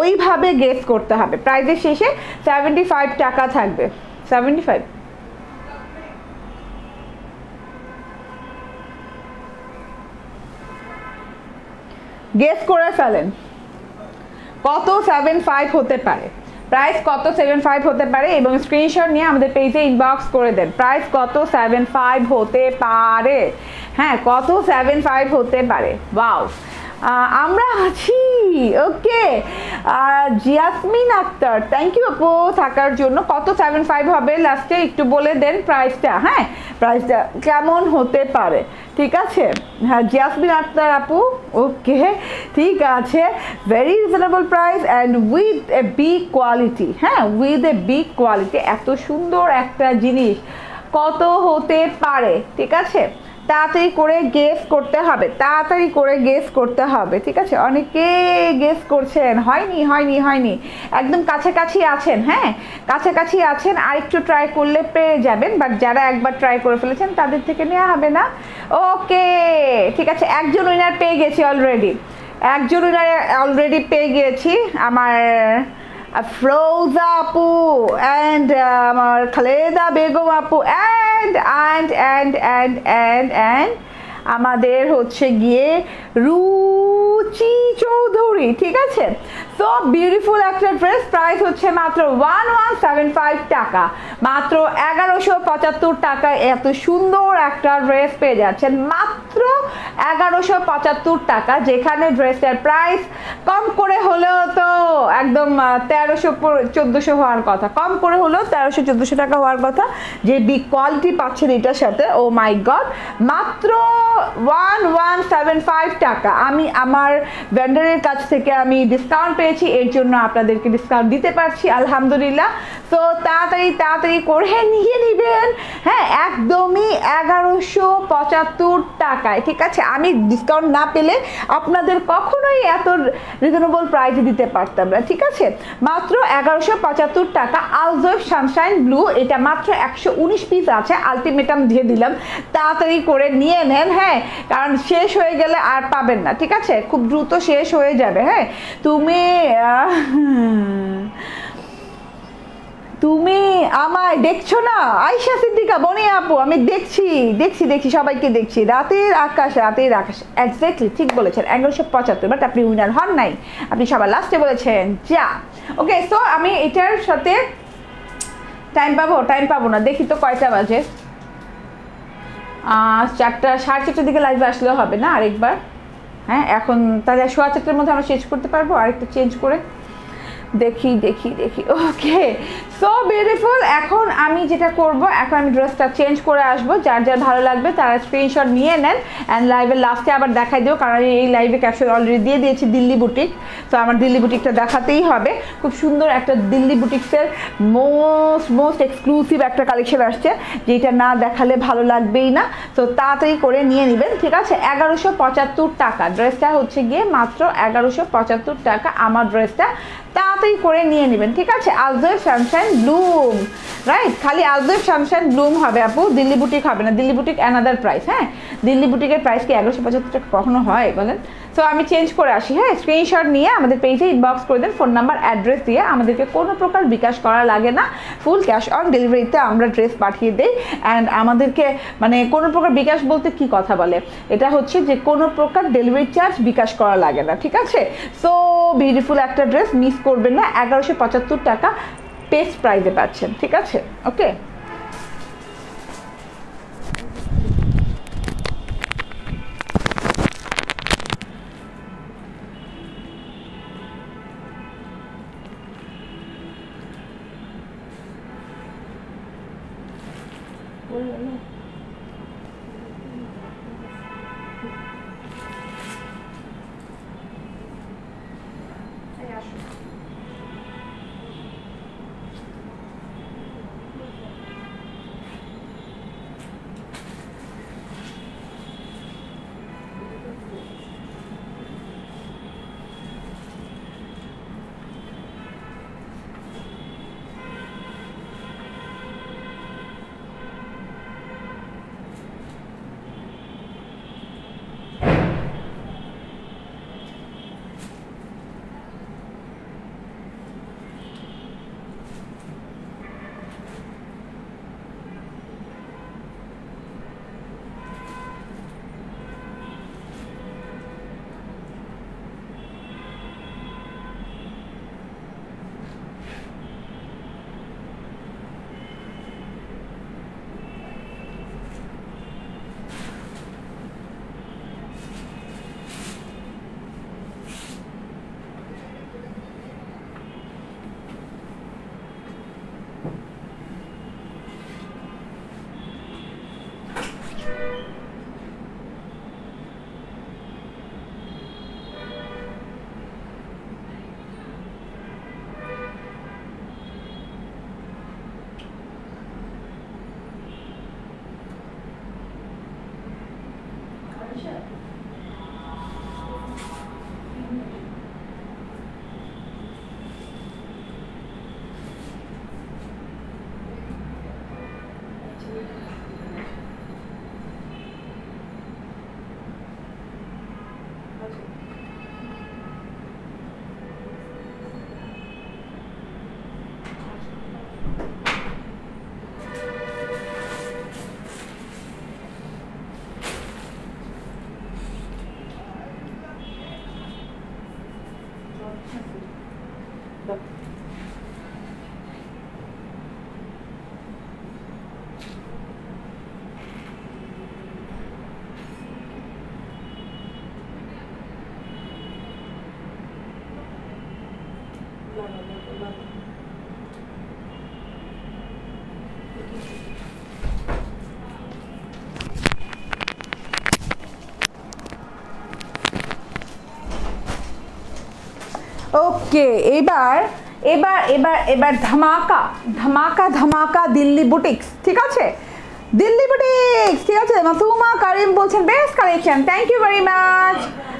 ওইভাবে গেস করতে হবে। প্রাইজের শেষে সেভেন্টি ফাইভ টাকা থাকবে। সেভেন্টি ফাইভ গেস করে ফেলেন। কত সেভেন ফাইভ হতে পারে? প্রাইস কত সেভেন ফাইভ হতে পারে এবং স্ক্রিনশট নিয়ে আমাদের পেজে ইনবক্স করে দেন। প্রাইস কত সেভেন ফাইভ হতে পারে? হ্যাঁ কত সেভেন ফাইভ হতে পারে? বাউ আমরা আছি। Okay Jiasmin Akter thank you আপু থাকার জন্য। কত সেভেন ফাইভ হবে? লাস্টে একটু বলে দেন প্রাইসটা হ্যাঁ? প্রাইসটা কেমন হতে পারে? ঠিক আছে? হ্যাঁ জিয়াসমিন আক্তার আপু ওকে ঠিক আছে। Very reasonable price and with a big quality হ্যাঁ? উইথ এ বিগ কোয়ালিটি এত সুন্দর একটা জিনিস। কত হতে পারে? ঠিক আছে? তাড়াতাড়ি করে গেস করতে হবে, তাড়াতাড়ি করে গেস করতে হবে, ঠিক আছে? অনেকে গেস করছেন, হয়নি হয়নি হয়নি। একদম কাছাকাছি আছেন হ্যাঁ? কাছাকাছি আছেন আর একটু ট্রাই করলে পেয়ে যাবেন বাট যারা একবার ট্রাই করে ফেলেছেন, তাদের থেকে নেওয়া হবে না। ওকে ঠিক আছে, একজন উইনার পেয়ে গেছি অলরেডি একজন উইনার অলরেডি পেয়ে গিয়েছি আমার ফ্রোজা আপু অ্যান্ড আমার খালেদা বেগম আপু and and and and and and আমাদের হচ্ছে গিয়ে রুচি চৌধুরী, ঠিক আছে? সো বিউটিফুল একটা ড্রেস প্রাইস হচ্ছে মাত্র ওয়ান ওয়ান সেভেন ফাইভ টাকা। মাত্র এগারোশো পঁচাত্তর টাকায় এত সুন্দর একটা ড্রেস পেয়ে যাচ্ছেন। মাত্র এগারোশো পঁচাত্তর টাকা, যেখানে ড্রেসটার প্রাইস কম করে হলেও তো একদম তেরোশো চোদ্দোশো হওয়ার কথা। কম করে হলেও তেরোশো, চোদ্দোশো টাকা হওয়ার কথা। যে বিগ কোয়ালিটি পাচ্ছেন এটার সাথে ও মাই গড মাত্র ওয়ান ওয়ান সেভেন ফাইভ টাকা আমি আমার ভেন্ডারের কাছ থেকে আমি ডিসকাউন্ট পেয়েছি, এর জন্য আপনাদেরকে ডিসকাউন্ট দিতে পারছি, আলহামদুলিল্লাহ। তো তাড়াতাড়ি তাড়াতাড়ি করে নিয়ে নেবেন। হ্যাঁ একদমই এগারোশো পঁচাত্তর টাকায়, ঠিক আছে? আমি ডিসকাউন্ট না পেলে আপনাদের কখনোই এত রিজনেবল প্রাইসে দিতে পারতাম না, ঠিক আছে? মাত্র এগারোশো পঁচাত্তর টাকা আলজোফ সানশাইন ব্লু এটা মাত্র একশো উনিশ পিস আছে আলটিমেটাম দিয়ে দিলাম। তাড়াতাড়ি করে নিয়ে নেন হ্যাঁ? কারণ শেষ হয়ে গেলে আর পাবেন না, ঠিক আছে? খুব দ্রুত শেষ হয়ে যাবে হ্যাঁ? তুমি তুমি আমায় দেখছ না? আয়সা সিদ্দিকা, বনে আপু, আমি দেখছি দেখছি দেখছি, সবাইকে দেখছি। রাতের আকাশ রাতের আকাশ। একজাক্টলি ঠিক বলেছেন। এগারোশো পঁচাত্তর বাট আপনি উইনার হন নাই। আপনি সবার লাস্টে বলেছেন, যা। ওকে সো আমি এটার সাথে টাইম পাবো? টাইম পাবো না। দেখি তো কয়টা বাজে। চারটা, সাড়ে চারটার দিকে লাইভে আসলেও হবে না আরেকবার? হ্যাঁ এখন তাহলে সোয়া চারটার মধ্যে আমরা চেঞ্জ করতে পারব? আরেকটা চেঞ্জ করে দেখি দেখি দেখি। ওকে সো বিউটিফুল এখন আমি যেটা করব, এখন আমি ড্রেসটা চেঞ্জ করে আসব। যার যার ভালো লাগবে তারা স্ক্রিনশট নিয়ে নেন অ্যান্ড লাইভের লাস্টে আবার দেখাই দেবো। কারণ আমি এই লাইভে ক্যাপশন অলরেডি দিয়ে দিয়েছি দিল্লি বুটিক তো আমার দিল্লি বুটিকটা দেখাতেই হবে। খুব সুন্দর একটা দিল্লি বুটিক্সের মোস্ট মোস্ট এক্সক্লুসিভ একটা কালেকশন আসছে। যেটা না দেখালে ভালো লাগবেই না। তো তাড়াতাড়ি করে নিয়ে নেবেন, ঠিক আছে? এগারোশো পঁচাত্তর টাকা। ড্রেসটা হচ্ছে গিয়ে মাত্র এগারোশো পঁচাত্তর টাকা। আমার ড্রেসটা তাড়াতাড়ি করে নিয়ে নেবেন, ঠিক আছে? আলজয়েব শ্যামশাইন ব্লুম রাইট খালি আলজয়েব শ্যামশাইন ব্লুম হবে আপু, দিল্লি বুটিক হবে না। দিল্লি বুটিক অ্যানাদার প্রাইস হ্যাঁ? দিল্লি বুটিকের প্রাইস কি এগারোশো পঁচাত্তর টাকা কখনো হয় বলেন? তো আমি চেঞ্জ করে আসি হ্যাঁ? স্ক্রিনশট নিয়ে আমাদের পেজে ইনবক্স করে দেন ফোন নাম্বার অ্যাড্রেস দিয়ে আমাদেরকে কোনো প্রকার বিকাশ করা লাগে না। ফুল ক্যাশ অন ডেলিভারিতে আমরা ড্রেস পাঠিয়ে দিই। অ্যান্ড আমাদেরকে মানে কোনো প্রকার বিকাশ বলতে কি কথা বলে? এটা হচ্ছে যে কোনো প্রকার ডেলিভারি চার্জ বিকাশ করা লাগে না, ঠিক আছে? সো বিউটিফুল একটা ড্রেস মিস করবেন না। এগারোশো পঁচাত্তর টাকা পেস্ট প্রাইজে পাচ্ছেন, ঠিক আছে? ওকে ওকে এবার এবার এবার এবার ধামাকা ধামাকা ধামাকা দিল্লি বুটিক্স ঠিক আছে? দিল্লি বুটিক্স ঠিক আছে? মাসুমা, কারিম বলছেন best collection thank you very much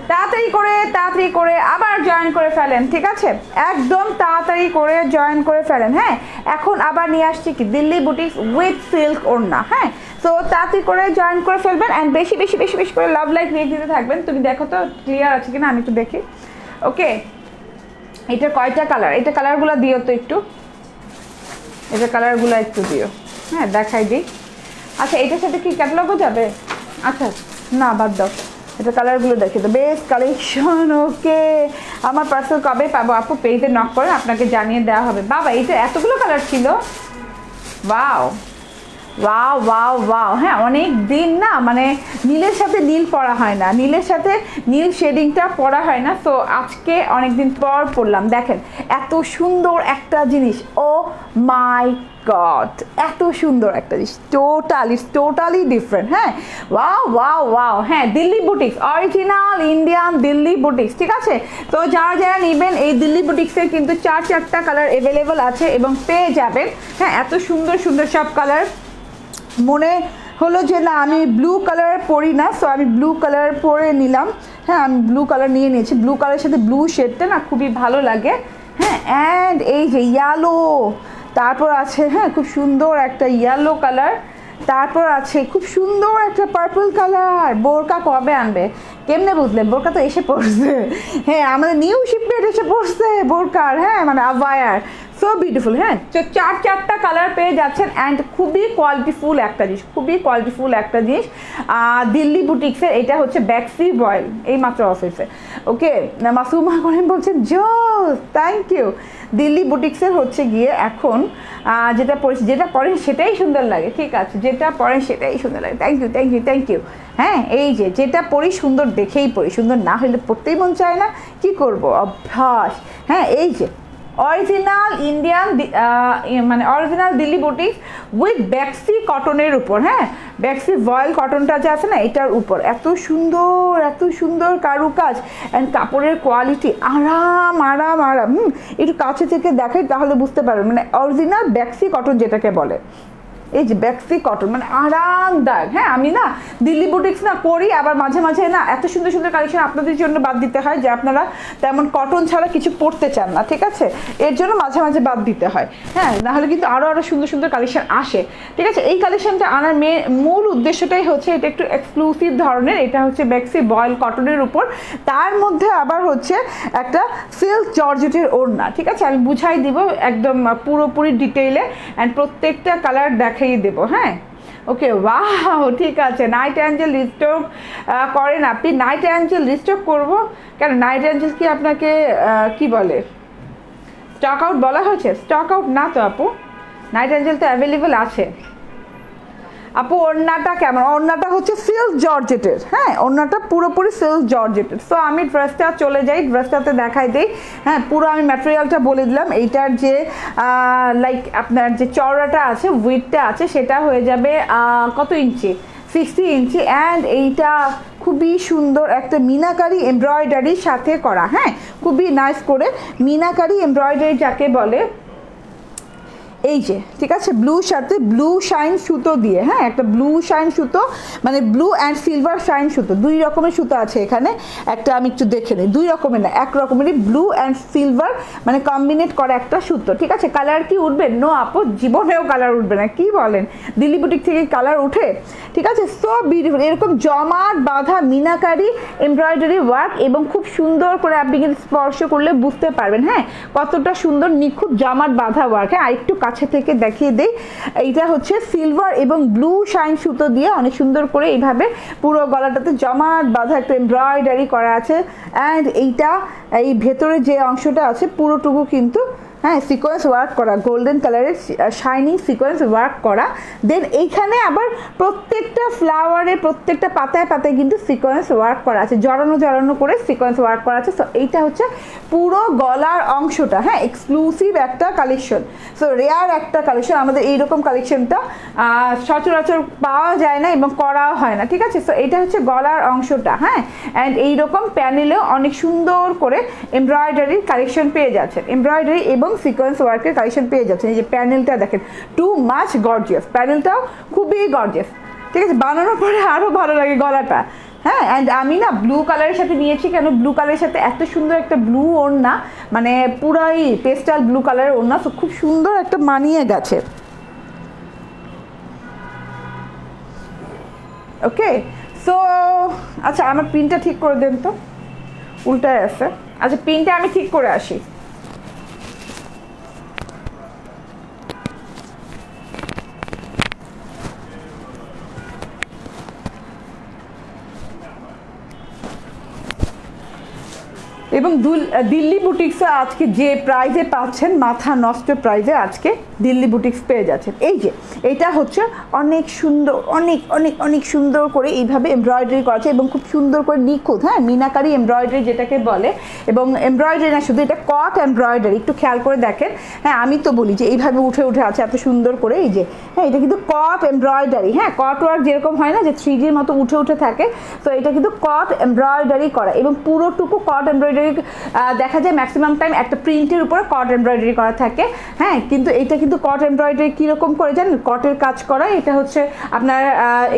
তাড়াতাড়ি করে তাড়াতাড়ি করে আবার জয়েন করে ফেলেন, ঠিক আছে? একদম তাড়াতাড়ি করে জয়েন করে ফেলেন হ্যাঁ? এখন আবার নিয়ে আসছি কি? দিল্লি বুটিক্স উইথ সিল্ক ওড়না হ্যাঁ? তো তাড়াতাড়ি করে জয়েন করে ফেলবেন অ্যান্ড বেশি বেশি বেশি বেশি করে লাভ লাইক রেট দিতে থাকবেন। তুমি দেখো তো ক্লিয়ার আছে কিনা? আমি একটু দেখি। ওকে এটা কয়টা কালার এটা কালারগুলো দিও তো একটু। এটা কালারগুলো একটু দিও। হ্যাঁ দেখাই দিই। আচ্ছা এটার সাথে কি ক্যাটালগও যাবে? আচ্ছা না, বাদ দাও। এটা কালারগুলো দেখে তো বেস্ট কালেকশন ওকে। আমার পার্সেল কবে পাবো? আপু পেজে নক করে আপনাকে জানিয়ে দেওয়া হবে। বাবা এটা এতগুলো কালার ছিল? ওয়াও ওয়াও ওয়াও ওয়াও হ্যাঁ অনেক দিন না মানে নীলের সাথে নীল পরা হয় না। নীলের সাথে নীল শেডিংটা পরা হয় না, তো আজকে অনেক দিন পর পরলাম দেখেন, এত সুন্দর একটা জিনিস। ও মাই গড এত সুন্দর একটা জিনিস। টোটালি টোটালি ডিফারেন্ট হ্যাঁ? ওয়াও ওয়াও ওয়াও হ্যাঁ Delhi boutiques original Indian Delhi boutiques ঠিক আছে? তো যারা যারা নেবেন, এই দিল্লি বুটিক্সের কিন্তু চার চারটা কালার অ্যাভেলেবল আছে এবং পেয়ে যাবেন। হ্যাঁ এত সুন্দর সুন্দর সব কালার মনে হলো যে না, আমি ব্লু কালার পরি না সো আমি ব্লু কালার পরে নিলাম। হ্যাঁ আমি ব্লু কালার নিয়ে নিয়েছি। ব্লু কালারের সাথে ব্লু শেডটা না খুবই ভালো লাগে। হ্যাঁ অ্যান্ড এই যে ইয়ালো তারপর আছে হ্যাঁ খুব সুন্দর একটা ইয়েলো কালার তারপর আছে খুব সুন্দর একটা পার্পল কালার বোরকা কবে আনবে? কেমনে বুঝলেন বোরকা তো এসে পড়ছে। হ্যাঁ আমাদের নিউ শিপমেন্ট এসে পড়ছে বোরকার হ্যাঁ মানে আবায়ার সো বিউটিফুল হ্যাঁ? তো চার চারটা কালার পেয়ে যাচ্ছেন অ্যান্ড খুবই কোয়ালিটিফুল একটা জিনিস, খুবই কোয়ালিটিফুল একটা জিনিস। দিল্লি বুটিক্সের এটা হচ্ছে ব্যাক্সি বয়েল এই মাত্র অফিসে ওকে মাসুমা করেন বলছেন, জোস থ্যাংক ইউ দিল্লি বুটিক্সের হচ্ছে গিয়ে এখন যেটা পড়েছি, যেটা পড়েন সেটাই সুন্দর লাগে, ঠিক আছে? যেটা পড়েন সেটাই সুন্দর লাগে। Thank you thank you thank you হ্যাঁ এই যে, যেটা পড়ি সুন্দর, দেখেই পড়ি। সুন্দর না হলে পড়তেই মন চায় না, কি করব? অভ্যাস। হ্যাঁ এই যে অরিজিনাল ইন্ডিয়ান মানে অরিজিনাল দিল্লি বুটিক উইথ ব্যাক্সি কটনের উপর হ্যাঁ? ব্যাক্সি ভয়েল কটনটা যে আছে না, এটার উপর। এত সুন্দর এত সুন্দর কারুকাজ অ্যান্ড কাপড়ের কোয়ালিটি আরাম আরাম আরাম। হুম, একটু কাছে থেকে দেখে তাহলে বুঝতে পারবেন। মানে অরিজিনাল ব্যাক্সি কটন যেটাকে বলে। এই যে ব্যাক্সি কটন মানে আরামদায়ক। হ্যাঁ আমি না দিল্লি বুটিক্স না করি আবার মাঝে মাঝে না এত সুন্দর সুন্দর কালেকশন আপনাদের জন্য বাদ দিতে হয় যে আপনারা তেমন কটন ছাড়া কিছু পড়তে চান না, ঠিক আছে? এর জন্য মাঝে মাঝে বাদ দিতে হয়। হ্যাঁ নাহলে কিন্তু আরও আরও সুন্দর সুন্দর কালেকশন আসে, ঠিক আছে? এই কালেকশনটা আনার মেয়ে, মূল উদ্দেশ্যটাই হচ্ছে এটা একটু এক্সক্লুসিভ ধরনের, এটা হচ্ছে ব্যাক্সি বয়েল কটনের উপর। তার মধ্যে আবার হচ্ছে একটা সিল্ক জর্জেটের ওড়না, ঠিক আছে? আমি বুঝাই দিব একদম পুরোপুরি ডিটেইলে অ্যান্ড প্রত্যেকটা কালার দেখ দেখিয়ে দেবো হ্যাঁ? ওকে, ওয়াও, ঠিক আছে। নাইট অ্যাঞ্জেল রিস্টোক করেন আপনি নাইট অ্যাঞ্জেল রিস্টোক করব। কেন? নাইট অ্যাঞ্জেল কি আপনাকে কি বলে? স্টক আউট বলা হয়েছে? স্টক আউট না তো আপু। নাইট অ্যাঞ্জেল তো অ্যাভেলেবেল আছে। আপু, ওড়নাটা কেমন? ওড়নাটা হচ্ছে সিল্ক জর্জেটের হ্যাঁ ওড়নাটা পুরোপুরি সিল্ক জর্জেটের সো আমি ড্রেসটা চলে যাই ড্রেসটাতে দেখাই দিই। হ্যাঁ পুরো আমি ম্যাটেরিয়ালটা বলে দিলাম। এইটার যে লাইক আপনার যে চওড়াটা আছে উইথটা আছে, সেটা হয়ে যাবে কত ইঞ্চি? Sixty inch. অ্যান্ড এইটা খুবই সুন্দর একটা মিনাকারি এমব্রয়ডারির সাথে করা। হ্যাঁ খুবই নাইস করে মিনাকারি এমব্রয়ডারি যাকে বলে এই যে, ঠিক আছে? ব্লু সাথে ব্লু শাইন সুতো দিয়ে হ্যাঁ? একটা ব্লু শাইন সুতো মানে ব্লু অ্যান্ড সিলভার শাইন সুতো। দুই রকমের সুতো আছে এখানে। একটা আমি একটু দেখে নিই। দুই রকমের না, এক রকমেরই ব্লু অ্যান্ড সিলভার মানে কম্বিনেট করা একটা সুতো, ঠিক আছে? কালার কি উঠবে? নো আপু, জীবনেও কালার উঠবে না। কি বলেন? দিল্লি বুটিক থেকে কালার উঠে ঠিক আছে? সো বিউটিফুল এরকম জমাট, বাঁধা, মিনাকারি এমব্রয়ডারি ওয়ার্ক এবং খুব সুন্দর করে আপনি কিন্তু স্পর্শ করলে বুঝতে পারবেন হ্যাঁ? কতটা সুন্দর, নিখুঁত জমাট, বাঁধা ওয়ার্ক হ্যাঁ আরেকটু কাছে থেকে দেখিয়ে দিই। এইটা হচ্ছে সিলভার এবং ব্লু শাইন সুতো দিয়ে অনেক সুন্দর করে এইভাবে পুরো গলাটাতে জমাট বাঁধা একটা এমব্রয়ডারি করা আছে। অ্যান্ড এইটা, এই ভেতরে যে অংশটা আছে, পুরোটুকু কিন্তু হ্যাঁ সিকোয়েন্স ওয়ার্ক করা গোল্ডেন কালারের শাইনিং সিকোয়েন্স ওয়ার্ক করা। দেন এইখানে আবার প্রত্যেকটা ফ্লাওয়ারে প্রত্যেকটা পাতায় পাতায় কিন্তু সিকোয়েন্স ওয়ার্ক করা আছে। জড়ানো জড়ানো করে সিকোয়েন্স ওয়ার্ক করা আছে। সো এইটা হচ্ছে পুরো গলার অংশটা হ্যাঁ এক্সক্লুসিভ একটা কালেকশন সো রেয়ার একটা কালেকশন আমাদের এইরকম কালেকশনটা সচরাচর পাওয়া যায় না এবং করাও হয় না, ঠিক আছে? সো এটা হচ্ছে গলার অংশটা হ্যাঁ? অ্যান্ড এইরকম প্যানেলেও অনেক সুন্দর করে এমব্রয়ডারির কালেকশন পেয়ে যাচ্ছেন। এমব্রয়ডারি এবং এবং সিকোয়েন্স ওয়ার্কের কালেকশন পেয়ে যাচ্ছেন। এই যে প্যানেলটা দেখেন টু মাচ গর্জিয়াস প্যানেলটাও খুবই গর্জিয়াস ঠিক আছে, বানানোর পরে আরও ভালো লাগে গলাটা। হ্যাঁ অ্যান্ড আমি না ব্লু কালারের সাথে নিয়েছি কেন? ব্লু কালারের সাথে এত সুন্দর একটা ব্লু ওড়না মানে পুরাই পেস্টাল ব্লু কালারের ওড়না তো খুব সুন্দর একটা মানিয়ে গেছে। ওকে সো আচ্ছা আমার পিনটা ঠিক করে দেন তো। উল্টায় আছে। আচ্ছা পিনটা আমি ঠিক করে আসি। এবং দিল্লি বুটিক্সে আজকে যে প্রাইজে পাচ্ছেন, মাথা নষ্ট প্রাইজে আজকে দিল্লি বুটিক্স পেয়ে যাচ্ছেন। এই যে, এটা হচ্ছে অনেক সুন্দর, অনেক অনেক অনেক সুন্দর করে এইভাবে এমব্রয়ডারি করা আছে এবং খুব সুন্দর করে নিখুঁত হ্যাঁ মিনাকারি এমব্রয়ডারি যেটাকে বলে। এবং এমব্রয়ডারি না, শুধু এটা কট এমব্রয়ডারি একটু খেয়াল করে দেখেন। হ্যাঁ আমি তো বলি যে এইভাবে উঠে উঠে আছে এত সুন্দর করে, এই যে হ্যাঁ এটা কিন্তু কট এমব্রয়ডারি হ্যাঁ কট ওয়ার্ক যেরকম হয় না যে থ্রি মতো উঠে উঠে থাকে, তো এটা কিন্তু কট এমব্রয়ডারি করা এবং পুরোটুকু কট এমব্রয়ডারি দেখা যায় ম্যাক্সিমাম টাইম একটা প্রিন্টের উপরে কট এমব্রয়ডারি করা থাকে। হ্যাঁ কিন্তু এটা কিন্তু কট এমব্রয়ডারি কীরকম করে জানেন? কটের কাজ করা, এটা হচ্ছে আপনার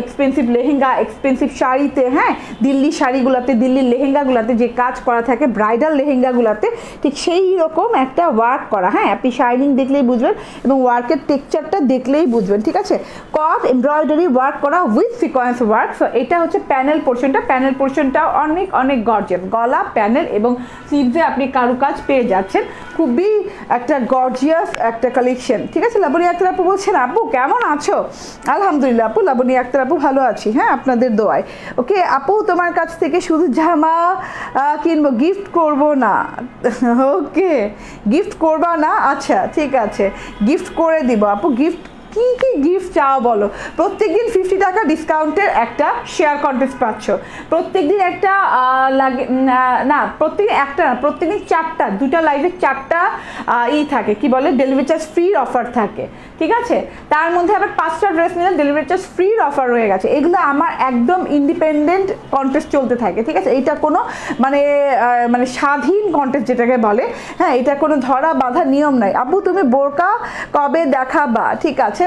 এক্সপেন্সিভ লেহেঙ্গা এক্সপেন্সিভ শাড়িতে হ্যাঁ দিল্লি শাড়িগুলোতে, দিল্লির লেহেঙ্গাগুলোতে যে কাজ করা থাকে ব্রাইডাল লেহেঙ্গাগুলোতে, ঠিক সেই রকম একটা ওয়ার্ক করা। হ্যাঁ আপনি শাইনিং দেখলেই বুঝবেন এবং ওয়ার্কের টেক্সচারটা দেখলেই বুঝবেন, ঠিক আছে? কট এমব্রয়ডারি ওয়ার্ক করা উইথ সিকোয়েন্স ওয়ার্ক সো এটা হচ্ছে প্যানেল পোর্শনটা প্যানেল পোর্শনটা অনেক অনেক গর্জিয়াস গলা প্যানেল এবং স্লিভসে আপনি কারুকাজ পেয়ে যাচ্ছেন, খুবই একটা গর্জিয়াস একটা কালেকশন ঠিক আছে, লাবণী আক্তার আপু বলছেন, আপু, কেমন আছো? আলহামদুলিল্লাহ, আপু, লাবণী আক্তার আপু, ভালো আছি। হ্যাঁ আপনাদের দোয়ায়। ওকে, আপু, তোমার কাছ থেকে শুধু জামা কিনবো গিফট করব না। ওকে গিফট করবা না? আচ্ছা ঠিক আছে। গিফট করে দিব। আপু গিফট কি কি গিফট চাও বলো? প্রত্যেক দিন ফিফটি টাকা ডিসকাউন্টের একটা শেয়ার কন্টেস্ট পাচ্ছ। প্রত্যেক দিন একটা লাগে না প্রত্যেক একটা না প্রত্যেক দিন চারটা, দুটা লাইভে চারটা ই থাকে। কি বলে? ডেলিভারি চার্জ ফ্রির অফার থাকে। ঠিক আছে? তার মধ্যে আবার পাঁচটা ড্রেস নিলে ডেলিভারি চার্জ ফ্রির অফার রয়ে গেছে। এগুলো আমার একদম ইন্ডিপেন্ডেন্ট কন্টেস্ট চলতে থাকে। ঠিক আছে? এইটা কোনো মানে মানে স্বাধীন কন্টেস্ট যেটাকে বলে। হ্যাঁ এটা কোনো ধরা বাঁধা নিয়ম নাই। আবু তুমি বোরকা কবে দেখাবা? ঠিক আছে?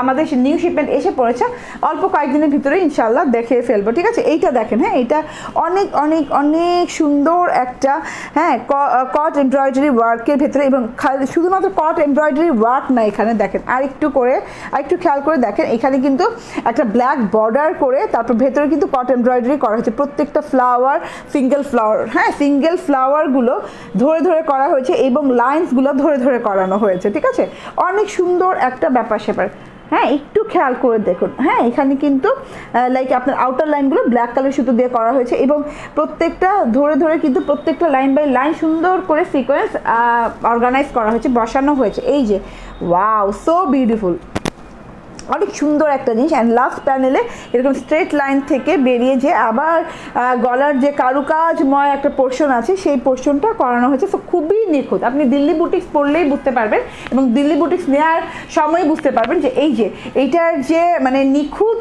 আমাদের নিউ শিপমেন্ট এসে পড়েছে। অল্প কয়েকদিনের ভিতরে ইনশাল্লাহ দেখে ফেলব, ঠিক আছে? এইটা দেখেন হ্যাঁ? এটা অনেক অনেক অনেক সুন্দর একটা হ্যাঁ কট এমব্রয়ডারি ওয়ার্কের ভেতরে এবং শুধুমাত্র কট এমব্রয়ডারি ওয়ার্ক না এখানে দেখেন। আর একটু করে আর একটু খেয়াল করে দেখেন, এখানে কিন্তু একটা ব্ল্যাক বর্ডার করে তারপর ভেতরে কিন্তু কট এমব্রয়ডারি করা হয়েছে। প্রত্যেকটা ফ্লাওয়ার সিঙ্গেল ফ্লাওয়ার হ্যাঁ? সিঙ্গেল ফ্লাওয়ারগুলো ধরে ধরে করা হয়েছে এবং লাইন্সগুলো ধরে ধরে করানো হয়েছে, ঠিক আছে? অনেক সুন্দর একটা ব্যাপার। স্যাপার হ্যাঁ একটু খেয়াল করে দেখুন। হ্যাঁ এখানে কিন্তু লাইক আপনার আউটার লাইনগুলো ব্ল্যাক কালার সুতো দিয়ে করা হয়েছে এবং প্রত্যেকটা, ধরে ধরে কিন্তু প্রত্যেকটা লাইন বাই লাইন সুন্দর করে সিকোয়েন্স অর্গানাইজ করা হয়েছে, বসানো হয়েছে। এই যে ওয়াও সো বিউটিফুল অনেক সুন্দর একটা জিনিস। অ্যান্ড লাস্ট প্যানেলে এরকম স্ট্রেট লাইন থেকে বেরিয়ে যে আবার গলার যে কারুকাজময় একটা পোর্শন আছে, সেই পোর্শনটা করানো হয়েছে। তো খুবই নিখুঁত। আপনি দিল্লি বুটিক্স পড়লেই বুঝতে পারবেন এবং দিল্লি বুটিক্স নেওয়ার সময় বুঝতে পারবেন যে এই যে, এইটার যে মানে নিখুঁত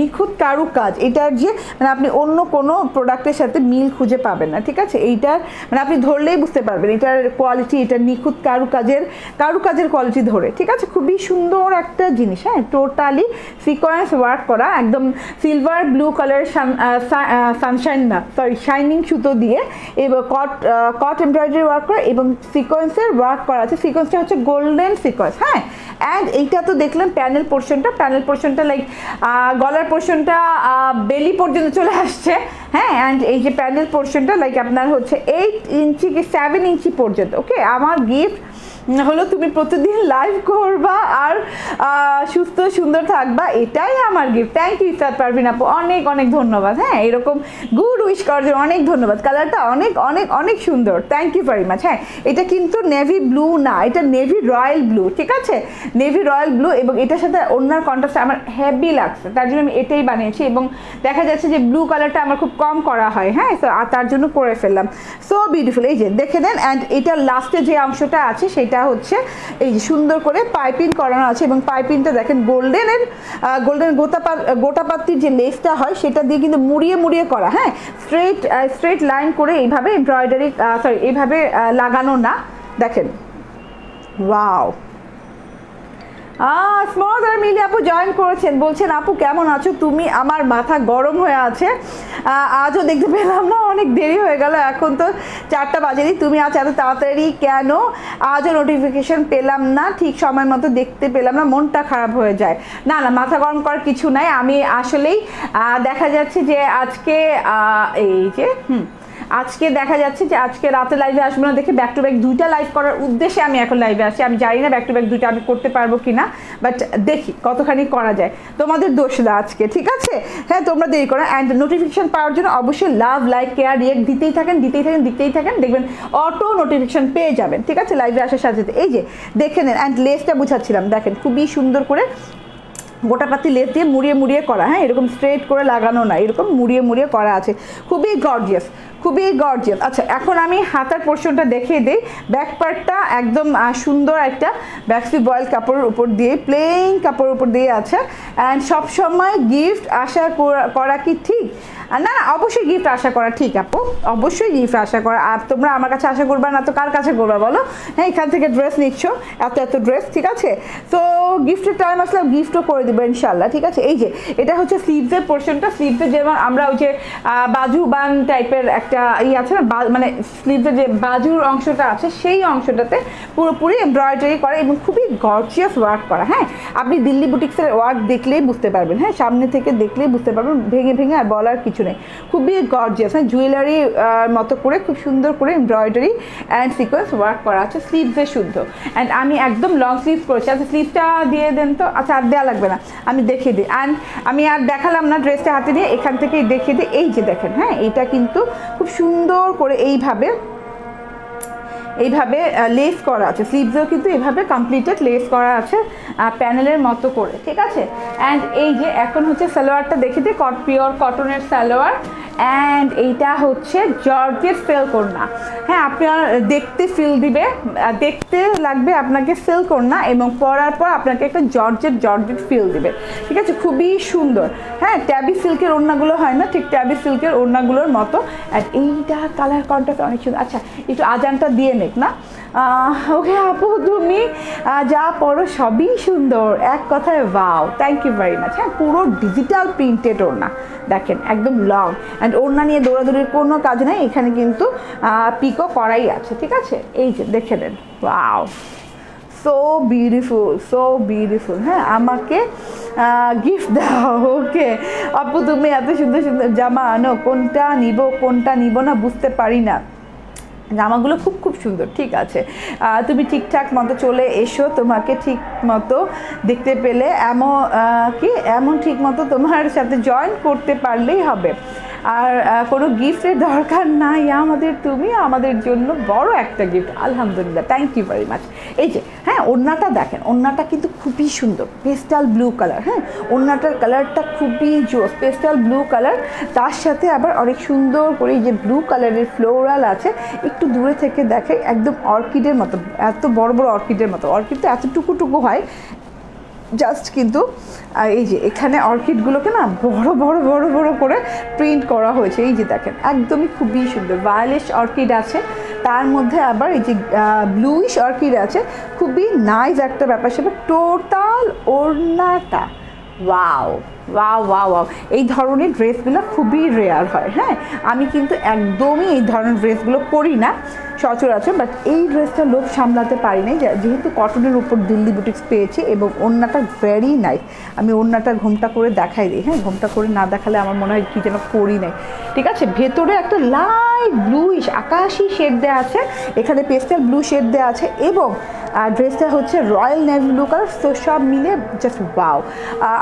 নিখুঁত কারুকাজ, এটার যে মানে আপনি অন্য কোনো প্রোডাক্টের সাথে মিল খুঁজে পাবেন না, ঠিক আছে? এইটার মানে আপনি ধরলেই বুঝতে পারবেন এটার কোয়ালিটি এটার নিখুঁত কারুকাজের কারুকাজের কোয়ালিটি ধরে, ঠিক আছে? খুবই সুন্দর একটা জিনিস হ্যাঁ? টোটালি সিকোয়েন্স ওয়ার্ক করা, একদম সিলভার ব্লু কালার সানশাইন না সরি শাইনিং সুতো দিয়ে, এবং কট কট এমব্রয়ডারি ওয়ার্ক করা এবং সিকোয়েন্সের ওয়ার্ক করা আছে। সিকোয়েন্সটা হচ্ছে গোল্ডেন সিকোয়েন্স হ্যাঁ? অ্যান্ড এইটা তো দেখলাম প্যানেল পোর্শনটা প্যানেল পোর্শনটা লাইক গলার পোর্শনটা বেলি পর্যন্ত চলে আসছে হ্যাঁ? অ্যান্ড এই যে প্যানেল পোর্শনটা লাইক আপনার হচ্ছে এইট ইঞ্চি কি সেভেন ইঞ্চি পর্যন্ত ওকে আমার গিফট হলো তুমি প্রতিদিন লাইভ করবা আর সুস্থ, সুন্দর থাকবা, এটাই আমার gift thank you Iftar Parvin আপু। অনেক অনেক ধন্যবাদ হ্যাঁ? এরকম গুড উইশ করার জন্য অনেক ধন্যবাদ। কালারটা অনেক অনেক অনেক সুন্দর। থ্যাংক ইউ ভেরি মাচ হ্যাঁ? এটা কিন্তু নেভি ব্লু না, এটা নেভি রয়্যাল ব্লু ঠিক আছে? নেভি রয়্যাল ব্লু এবং এটার সাথে অন্যার কন্ট্রাস্ট আমার হেভি লাগছে। তার জন্য আমি এটাই বানিয়েছি এবং দেখা যাচ্ছে যে ব্লু কালারটা আমার খুব কম করা হয় হ্যাঁ? তো তার জন্য করে ফেললাম। সো বিউটিফুল এই যে, দেখে দেন অ্যান্ড এটার লাস্টে যে অংশটা আছে সেটা হচ্ছে এই সুন্দর করে পাইপিং করানো আছে এবং পাইপিংটা দেখেন গোল্ডেনের গোল্ডেন গোতাপা গোটাপাত্তির যে লেসটা হয় সেটা দিয়ে কিন্তু মুড়িয়ে মুড়িয়ে করা হ্যাঁ? স্ট্রেট স্ট্রেট লাইন করে এইভাবে এমব্রয়ডারি সরি এইভাবে লাগানো না। দেখেন। ওয়াও! স্মল আর মিলি আপু জয়েন করেছেন। বলছেন, আপু, কেমন আছো? তুমি আমার মাথা গরম হয়ে আছে। আজও দেখতে পেলাম না, অনেক দেরি হয়ে গেল। এখন তো চারটা বাজেনি। তুমি আজ এত তাড়াতাড়ি কেন? আজও নোটিফিকেশন পেলাম না। ঠিক সময় মতো দেখতে পেলাম না, মনটা খারাপ হয়ে যায়। না না, মাথা গরম করার কিছু নাই। আমি আসলেই দেখা যাচ্ছে যে আজকে এই যে, হুম আজকে দেখা যাচ্ছে যে আজকে রাতে লাইভে আসব না, দেখে ব্যাক টু ব্যাক দুইটা লাইভ করার উদ্দেশ্যে আমি এখন লাইভে আসি। আমি জানি না ব্যাক টু ব্যাক দুইটা আমি করতে পারব কি না বাট দেখি কতখানি করা যায়। তোমাদের দোষ না আজকে, ঠিক আছে? হ্যাঁ তোমরা দেরি করো অ্যান্ড নোটিফিকেশান পাওয়ার জন্য অবশ্যই লাভ লাইক কেয়ার রিয়েক্ট দিতেই থাকেন দিতেই থাকেন দিতেই থাকেন। দেখবেন অটো নোটিফিকেশন পেয়ে যাবেন, ঠিক আছে? লাইভে আসার সাথে এই যে, দেখে নেন। অ্যান্ড লেসটা বুঝাচ্ছিলাম। দেখেন, খুবই সুন্দর করে গোটা পাতি লেস দিয়ে মুড়িয়ে মুড়িয়ে করা। হ্যাঁ এরকম স্ট্রেট করে লাগানো না, এরকম মুড়িয়ে মুড়িয়ে করা আছে। খুবই গর্জিয়াস খুবই গর্জিয়াস আচ্ছা এখন আমি হাতার পোর্শনটা দেখিয়ে দিই। ব্যাক পার্টটা একদম সুন্দর একটা ব্যাক্সি বয়েল কাপড়ের উপর দিয়ে প্লেন কাপড়ের উপর দিয়ে আছে। অ্যান্ড সবসময় গিফট আশা করা- করা কি ঠিক? আর না না অবশ্যই গিফট আশা করা ঠিক আপু। অবশ্যই গিফট আশা করা। আর তোমরা আমার কাছে আশা করবা না তো কার কাছে করবা বলো? হ্যাঁ এখান থেকে ড্রেস নিচ্ছ। এত এত ড্রেস ঠিক আছে? তো গিফটের টাইম আসলে গিফটও করে দেবো ইনশাল্লাহ ঠিক আছে? এই যে এটা হচ্ছে স্লিভসের পোর্শনটা স্লিভসে যেমন আমরা ওই যে আহ, বাজু বান টাইপের একটা ই আছে না মানে স্লিভসের যে বাজুর অংশটা আছে সেই অংশটাতে পুরোপুরি এমব্রয়ডারি করা এবং খুবই গর্জিয়াস ওয়ার্ক করা হ্যাঁ? আপনি দিল্লি বুটিক্সের ওয়ার্ক দেখলেই বুঝতে পারবেন হ্যাঁ? সামনে থেকে দেখলেই বুঝতে পারবেন ভেঙে ভেঙে আর বলার কিছু নেই খুবই গর্জিয়াস হ্যাঁ জুয়েলারি মতো করে, খুব সুন্দর করে এমব্রয়ডারি অ্যান্ড সিকোয়েন্স ওয়ার্ক করা আছে। স্লিভসে শুদ্ধ। অ্যান্ড আমি একদম লং স্লিভস করেছি আচ্ছা স্লিভসটা দিয়ে দেন তো? আচ্ছা আর দেওয়া লাগবে না। আমি দেখিয়ে দিই। অ্যান্ড আমি আর দেখালাম না ড্রেসটা হাতে দিয়ে। এখান থেকে দেখিয়ে দিই। এই যে দেখেন হ্যাঁ এটা কিন্তু খুব সুন্দর করে এইভাবে এইভাবে লেস করা আছে। স্লিভসেও কিন্তু এভাবে কমপ্লিটেড লেস করা আছে প্যানেলের মতো করে, ঠিক আছে? অ্যান্ড এই যে এখন হচ্ছে সালোয়ারটা, দেখে দিই কট পিওর কটনের সালোয়ার। অ্যান্ড এইটা হচ্ছে জর্জের সেল করনা। হ্যাঁ আপনার দেখতে ফিল দিবে দেখতে লাগবে আপনাকে সেল করনা এবং পরার পর আপনাকে একটা জর্জের জর্জের ফিল দিবে। ঠিক আছে? খুবই সুন্দর। হ্যাঁ ট্যাবি সিল্কের ওড়নাগুলো হয় না, ঠিক ট্যাবি সিল্কের ওড়নাগুলোর মতো। অ্যান্ড এইটা কালার কন্ট্রাক্ট অনেক সুন্দর। আচ্ছা একটু আজানটা দিয়ে নেক, না? ওকে আপু, তুমি যা পড়ো সবই সুন্দর। এক কথায় বাও থ্যাংক ইউ ভেরি মাচ হ্যাঁ পুরো ডিজিটাল প্রিন্টেড ওড়না, দেখেন, একদম লং অ্যান্ড ওড়না নিয়ে দৌড়াদৌড়ির কোনো কাজ নেই, এখানে কিন্তু পিকো করাই আছে, ঠিক আছে? এই যে, দেখে নেন wow so beautiful so beautiful হ্যাঁ আমাকে গিফট দাও, ওকে। আপু, তুমি এত সুন্দর সুন্দর জামা আনো, কোনটা নিব কোনটা নিব না, বুঝতে পারি না। জামাগুলো খুব খুব সুন্দর, ঠিক আছে। তুমি ঠিকঠাক মতো চলে এসো, তোমাকে ঠিক মতো দেখতে পেলে, এমন কি? এমন ঠিক মতো তোমার সাথে জয়েন করতে পারলেই হবে। আর কোনো গিফটের দরকার নাই। আমাদের তুমি, আমাদের জন্য বড় একটা গিফট আলহামদুলিল্লাহ থ্যাংক ইউ ভেরি মাচ এই যে হ্যাঁ ওড়নাটা দেখেন, ওড়নাটা কিন্তু খুবই সুন্দর পেস্টাল ব্লু কালার হ্যাঁ? ওড়নাটার কালারটা খুবই জোস পেস্টাল ব্লু কালার তার সাথে আবার অনেক সুন্দর করে যে ব্লু কালারের ফ্লোরাল আছে, একটু দূরে থেকে দেখে, একদম অর্কিডের মতো, এত বড় বড় অর্কিডের মতো। অর্কিড তো এতটুকু টুকু হয় জাস্ট কিন্তু এই যে এখানে অর্কিডগুলোকে না বড় বড় বড় বড় করে প্রিন্ট করা হয়েছে। এই যে দেখেন, একদমই খুবই সুন্দর। ভায়োলেট অর্কিড আছে। তার মধ্যে আবার এই যে ব্লুইশ অর্কিড আছে। খুবই নাইস একটা ব্যাপার সেটা টোটাল ওড়নাটা। ওয়াও ওয়াও ওয়াও ওয়াও এই ধরনের ড্রেসগুলো খুবই রেয়ার হয় হ্যাঁ? আমি কিন্তু একদমই এই ধরনের ড্রেসগুলো পরি না। সচরাচর বাট এই ড্রেসটা লোক সামলাতে পারি নাই যেহেতু কটনের উপর দিল্লি বুটিক্স পেয়েছি এবং ওড়নাটা ভেরি নাইস আমি ওড়নাটা ঘোমটা করে দেখাই দিই। হ্যাঁ ঘোমটা করে না দেখালে আমার মনে হয় কি যেন করি নাই। ঠিক আছে, ভেতরে একটা লাইট ব্লুইশ আকাশি শেড দেওয়া আছে। এখানে পেস্টাল ব্লু শেড দেওয়া আছে এবং ড্রেসটা হচ্ছে রয়্যাল নেভি ব্লু কালার তো সব মিলে জাস্ট ওয়াও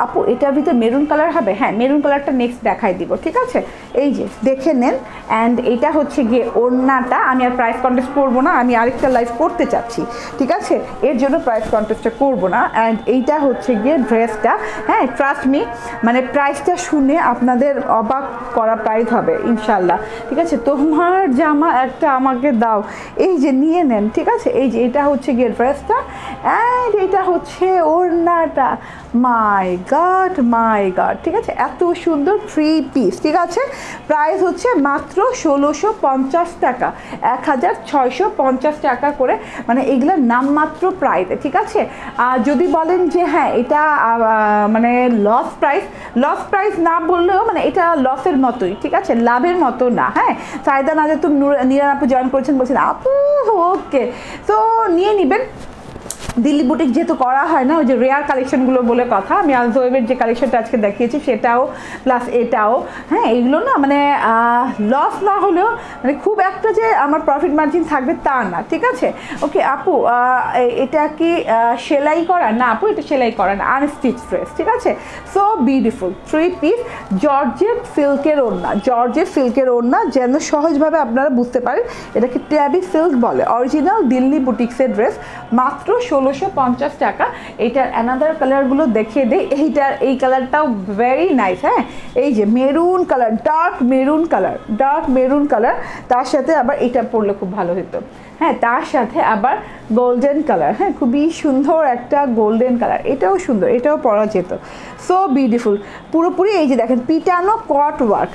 আপু, এটার ভিতরে মেরুন কালার হবে? হ্যাঁ মেরুন কালারটা নেক্সট দেখাই দিব, ঠিক আছে? এই যে, দেখে নেন। অ্যান্ড এটা হচ্ছে গিয়ে ওড়নাটা। আমি আর প্রাইস কন্টেস্ট করব না, আমি আরেকটা লাইভ করতে চাচ্ছি, ঠিক আছে? এর জন্য প্রাইস কন্টেস্টটা করব না অ্যান্ড এইটা হচ্ছে গিয়ে ড্রেসটা হ্যাঁ ট্রাস্ট মি মানে প্রাইসটা শুনে আপনাদের অবাক করা প্রাইস হবে, ইনশাল্লাহ। ঠিক আছে? তোমার জামা একটা আমাকে দাও। এই যে নিয়ে নেন, ঠিক আছে? এই যে এটা হচ্ছে গিয়ে ড্রেসটা অ্যান্ড এটা হচ্ছে ওড়নাটা। মাই গড মাই গড ঠিক আছে? এত সুন্দর থ্রি পিস ঠিক আছে? প্রাইস হচ্ছে মাত্র ষোলোশো পঞ্চাশ টাকা, এক হাজার ছয়শো পঞ্চাশ টাকা করে মানে এগুলোর নামমাত্র প্রাইস ঠিক আছে? যদি বলেন যে হ্যাঁ এটা মানে লস প্রাইস লস প্রাইস না বললেও মানে এটা লসের মতোই, ঠিক আছে? লাভের মতো না হ্যাঁ? সাইদা নাজাতুম নিরান আপু জয়েন করেছেন বলছেন, আপু, ওকে। তো নিয়ে নেবেন। দিল্লি বুটিক যেহেতু করা হয় না, ওই যে রেয়ার কালেকশনগুলো বলে কথা, আমি আলজোয়েবের যে কালেকশনটা আজকে দেখিয়েছি, সেটাও প্লাস এটাও হ্যাঁ এইগুলো না মানে লস না হলেও মানে খুব একটা যে আমার প্রফিট মার্জিন থাকবে তা না, ঠিক আছে? ওকে আপু এটা কি সেলাই করা? না, আপু, এটা সেলাই করা না আনস্টিচ ড্রেস ঠিক আছে? So beautiful three piece georgette সিল্কের ওড়না জর্জেট সিল্কের ওড়না যেন সহজভাবে আপনারা বুঝতে পারেন, এটাকে ট্যাবি সিল্ক বলে। অরিজিনাল দিল্লি বুটিক্সের ড্রেস মাত্র ষোলোশো পঞ্চাশ টাকা। এইটার অ্যানাদার কালারগুলো দেখিয়ে দিই। এইটার, এই কালারটাও ভেরি নাইস হ্যাঁ? এই যে maroon colour dark maroon colour dark maroon colour তার সাথে আবার এটা পরলে খুব ভালো হতো হ্যাঁ তার সাথে আবার গোল্ডেন কালার হ্যাঁ? খুবই সুন্দর একটা গোল্ডেন কালার এটাও সুন্দর, এটাও পরা যেত। সো বিউটিফুল পুরোপুরি এই যে দেখেন, পিটানো কট ওয়ার্ক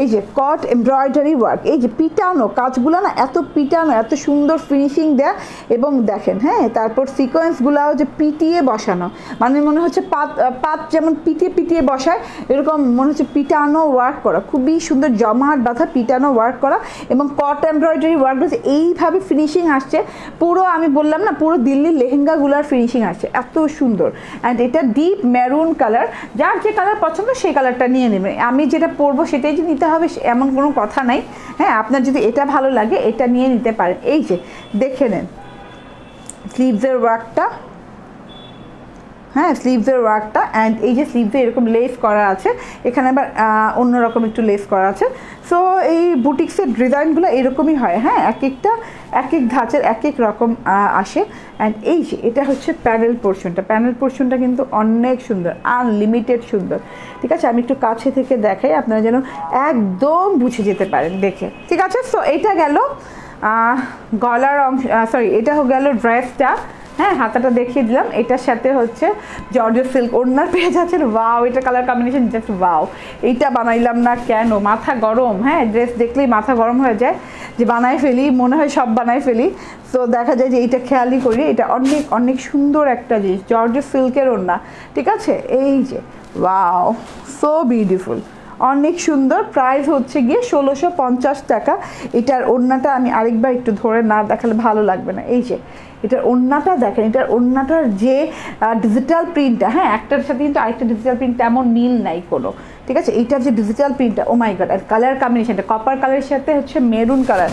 এই যে কট এমব্রয়ডারি ওয়ার্ক এই যে পিটানো কাজগুলো না এত পিটানো, এত সুন্দর ফিনিশিং দেয়া এবং দেখেন হ্যাঁ তারপর সিকোয়েন্সগুলাও যে পিটিয়ে বসানো মানে মনে হচ্ছে পাত পাত যেমন পিটিয়ে পিটিয়ে বসায়, এরকম মনে হচ্ছে পিটানো ওয়ার্ক করা, খুবই সুন্দর জমাট বাঁধা পিটানো ওয়ার্ক করা এবং কট এমব্রয়ডারি ওয়ার্ক রয়েছে, এইভাবে ফিনিশিং আসছে, পুরো আমি বললাম না, পুরো দিল্লির লেহেঙ্গাগুলার ফিনিশিং আসছে, এত সুন্দর অ্যান্ড এটা ডিপ মেরুন কালার যার যে কালার পছন্দ সেই কালারটা নিয়ে নেবে, আমি যেটা পরবো সেটাই যে নিতে নিতে হবে এমন কোনো কথা নাই। হ্যাঁ আপনার যদি এটা ভালো লাগে, এটা নিয়ে নিতে পারেন। এই যে, দেখে নেন। স্লিভসের ওয়ার্কটা হ্যাঁ স্লিভসের ওয়ার্কটা অ্যান্ড এই যে স্লিভসে এরকম লেস করা আছে, এখানে আবার অন্যরকম একটু লেস করা আছে। সো এই বুটিক্সের ডিজাইনগুলো এরকমই হয় হ্যাঁ এক একটা এক এক ধাঁচের এক এক রকম আসে। অ্যান্ড এই যে, এটা হচ্ছে প্যানেল পোর্শনটা প্যানেল পোর্শনটা কিন্তু অনেক সুন্দর আনলিমিটেড সুন্দর। ঠিক আছে, আমি একটু কাছে থেকে দেখাই, আপনারা যেন একদম বুঝে যেতে পারেন দেখে। ঠিক আছে সো এটা গেল গলার অংশ সরি এটা গেল ড্রেসটা হ্যাঁ হাতাটা দেখিয়ে দিলাম। এটার সাথে হচ্ছে জর্জের সিল্ক ওড়নার পেয়ে যাচ্ছেন। ওয়াও এটা কালার কম্বিনেশন জাস্ট ওয়াও এইটা বানাইলাম না কেন? মাথা গরম হ্যাঁ ড্রেস দেখলেই মাথা গরম হয়ে যায়। যে বানাই ফেলি, মনে হয় সব বানাই ফেলি। তো দেখা যায় যে এইটা খেয়ালই করি, এটা অনেক অনেক সুন্দর একটা জিনিস। জর্জের সিল্কের ওড়না, ঠিক আছে? এই যে ওয়াও সো বিউটিফুল অনেক সুন্দর। প্রাইস হচ্ছে গিয়ে ষোলোশো পঞ্চাশ টাকা। এটার ওড়নাটা আমি আরেকবার একটু ধরে না দেখালে ভালো লাগবে না। এই যে, এটার ওড়নাটা দেখেন, এটার ওড়নাটার যে ডিজিটাল প্রিন্টটা হ্যাঁ একটার সাথে কিন্তু আরেকটা ডিজিটাল প্রিন্ট তেমন মিল নাই কোনো। ঠিক আছে? এইটার যে ডিজিটাল প্রিন্টটা ও মাই গড আর কালার কম্বিনেশনটা কপার কালারের সাথে হচ্ছে মেরুন কালার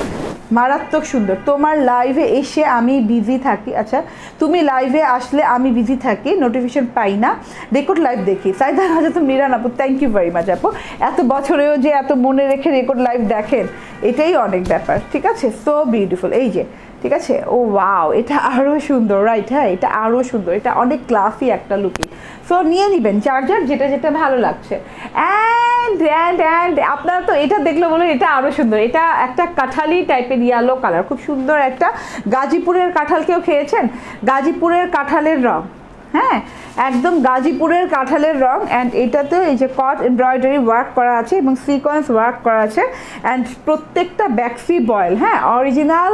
মারাত্মক সুন্দর। তোমার লাইভে এসে আমি বিজি থাকি। আচ্ছা তুমি লাইভে আসলে আমি বিজি থাকি নোটিফিকেশন পাই না। রেকর্ড লাইভ দেখি। সাইদা হাজার তো মিরান আপু থ্যাংক ইউ ভেরি মাচ আপু। এত বছরেও যে এত মনে রেখে রেকর্ড লাইভ দেখেন, এটাই অনেক ব্যাপার, ঠিক আছে? সো বিউটিফুল এই যে ঠিক আছে? ও ওয়াও এটা আরও সুন্দর রাইট হ্যাঁ এটা আরও সুন্দর, এটা অনেক ক্লাসি একটা লুকি সো নিয়ে নেবেন চার্জার যেটা যেটা ভালো লাগছে। অ্যান্ড অ্যান্ড অ্যান্ড আপনারা তো এটা দেখলে বলুন, এটা আরও সুন্দর। এটা একটা কাঁঠালি টাইপের ইয়ালো কালার খুব সুন্দর একটা গাজীপুরের কাঁঠাল কেউ খেয়েছেন? গাজীপুরের কাঁঠালের রং। হ্যাঁ একদম গাজীপুরের কাঁঠালের রং অ্যান্ড এটাতে এই যে কট এমব্রয়ডারি ওয়ার্ক করা আছে এবং সিকোয়েন্স ওয়ার্ক করা আছে অ্যান্ড প্রত্যেকটা ব্যাক্সি বয়েল হ্যাঁ অরিজিনাল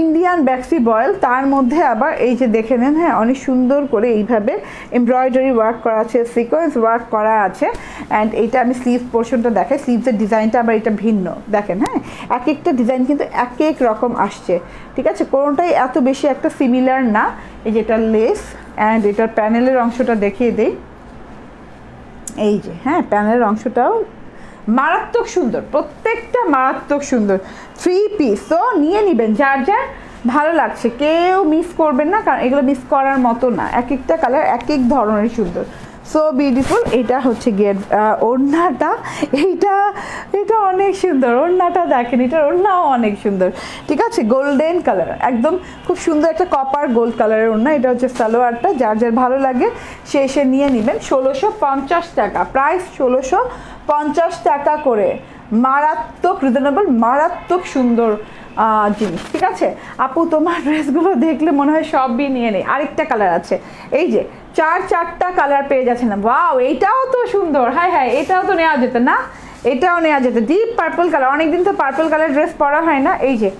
ইন্ডিয়ান ব্যাক্সি বয়েল তার মধ্যে আবার এই যে দেখে নেন হ্যাঁ অনেক সুন্দর করে এইভাবে এমব্রয়ডারি ওয়ার্ক করা আছে সিকোয়েন্স ওয়ার্ক করা আছে অ্যান্ড এইটা আমি স্লিভ পোর্শনটা দেখাই স্লিভসের ডিজাইনটা আবার এটা ভিন্ন, দেখেন হ্যাঁ এক একটা ডিজাইন কিন্তু এক এক রকম আসছে, ঠিক আছে? কোনোটাই এত বেশি একটা সিমিলার না, এই যেটা লেস অ্যান্ড এটার প্যানেলের অংশটা দেখিয়ে দিই। এই যে হ্যাঁ প্যানেলের অংশটাও মারাত্মক সুন্দর, প্রত্যেকটা মারাত্মক সুন্দর। থ্রি পিস তো নিয়ে নেবেন, যার যার ভালো লাগছে। কেউ মিস করবেন না, কারণ এগুলো মিস করার মতো না। এক একটা কালার এক এক ধরনের সুন্দর। সো বিউটিফুল এটা হচ্ছে গিয়ে ওড়নাটা। এইটা, এটা অনেক সুন্দর, ওড়নাটা দেখেন, এটার ওড়নাও অনেক সুন্দর। ঠিক আছে? গোল্ডেন কালার একদম খুব সুন্দর একটা কপার গোল্ড কালারের ওড়না। এটা হচ্ছে সালোয়ারটা, যার যার ভালো লাগে সে এসে নিয়ে নেবেন। ষোলোশো পঞ্চাশ টাকা প্রাইস ষোলোশো পঞ্চাশ টাকা করে। মারাত্মক রিজনেবল মারাত্মক সুন্দর জিনিস। ঠিক আছে? আপু, তোমার ড্রেসগুলো দেখলে মনে হয় সবই নিয়ে নেই। আরেকটা কালার আছে। এই যে, চার চারটা কালার পেয়ে যাচ্ছে না ওয়াও এইটাও তো সুন্দর। হ্যাঁ হ্যাঁ এটাও তো নেওয়া যেত না? এটাও নেওয়া যেতে। ডিপ পার্পল কালার অনেকদিন তো পার্পল কালার ড্রেস পরা হয় না। এই যে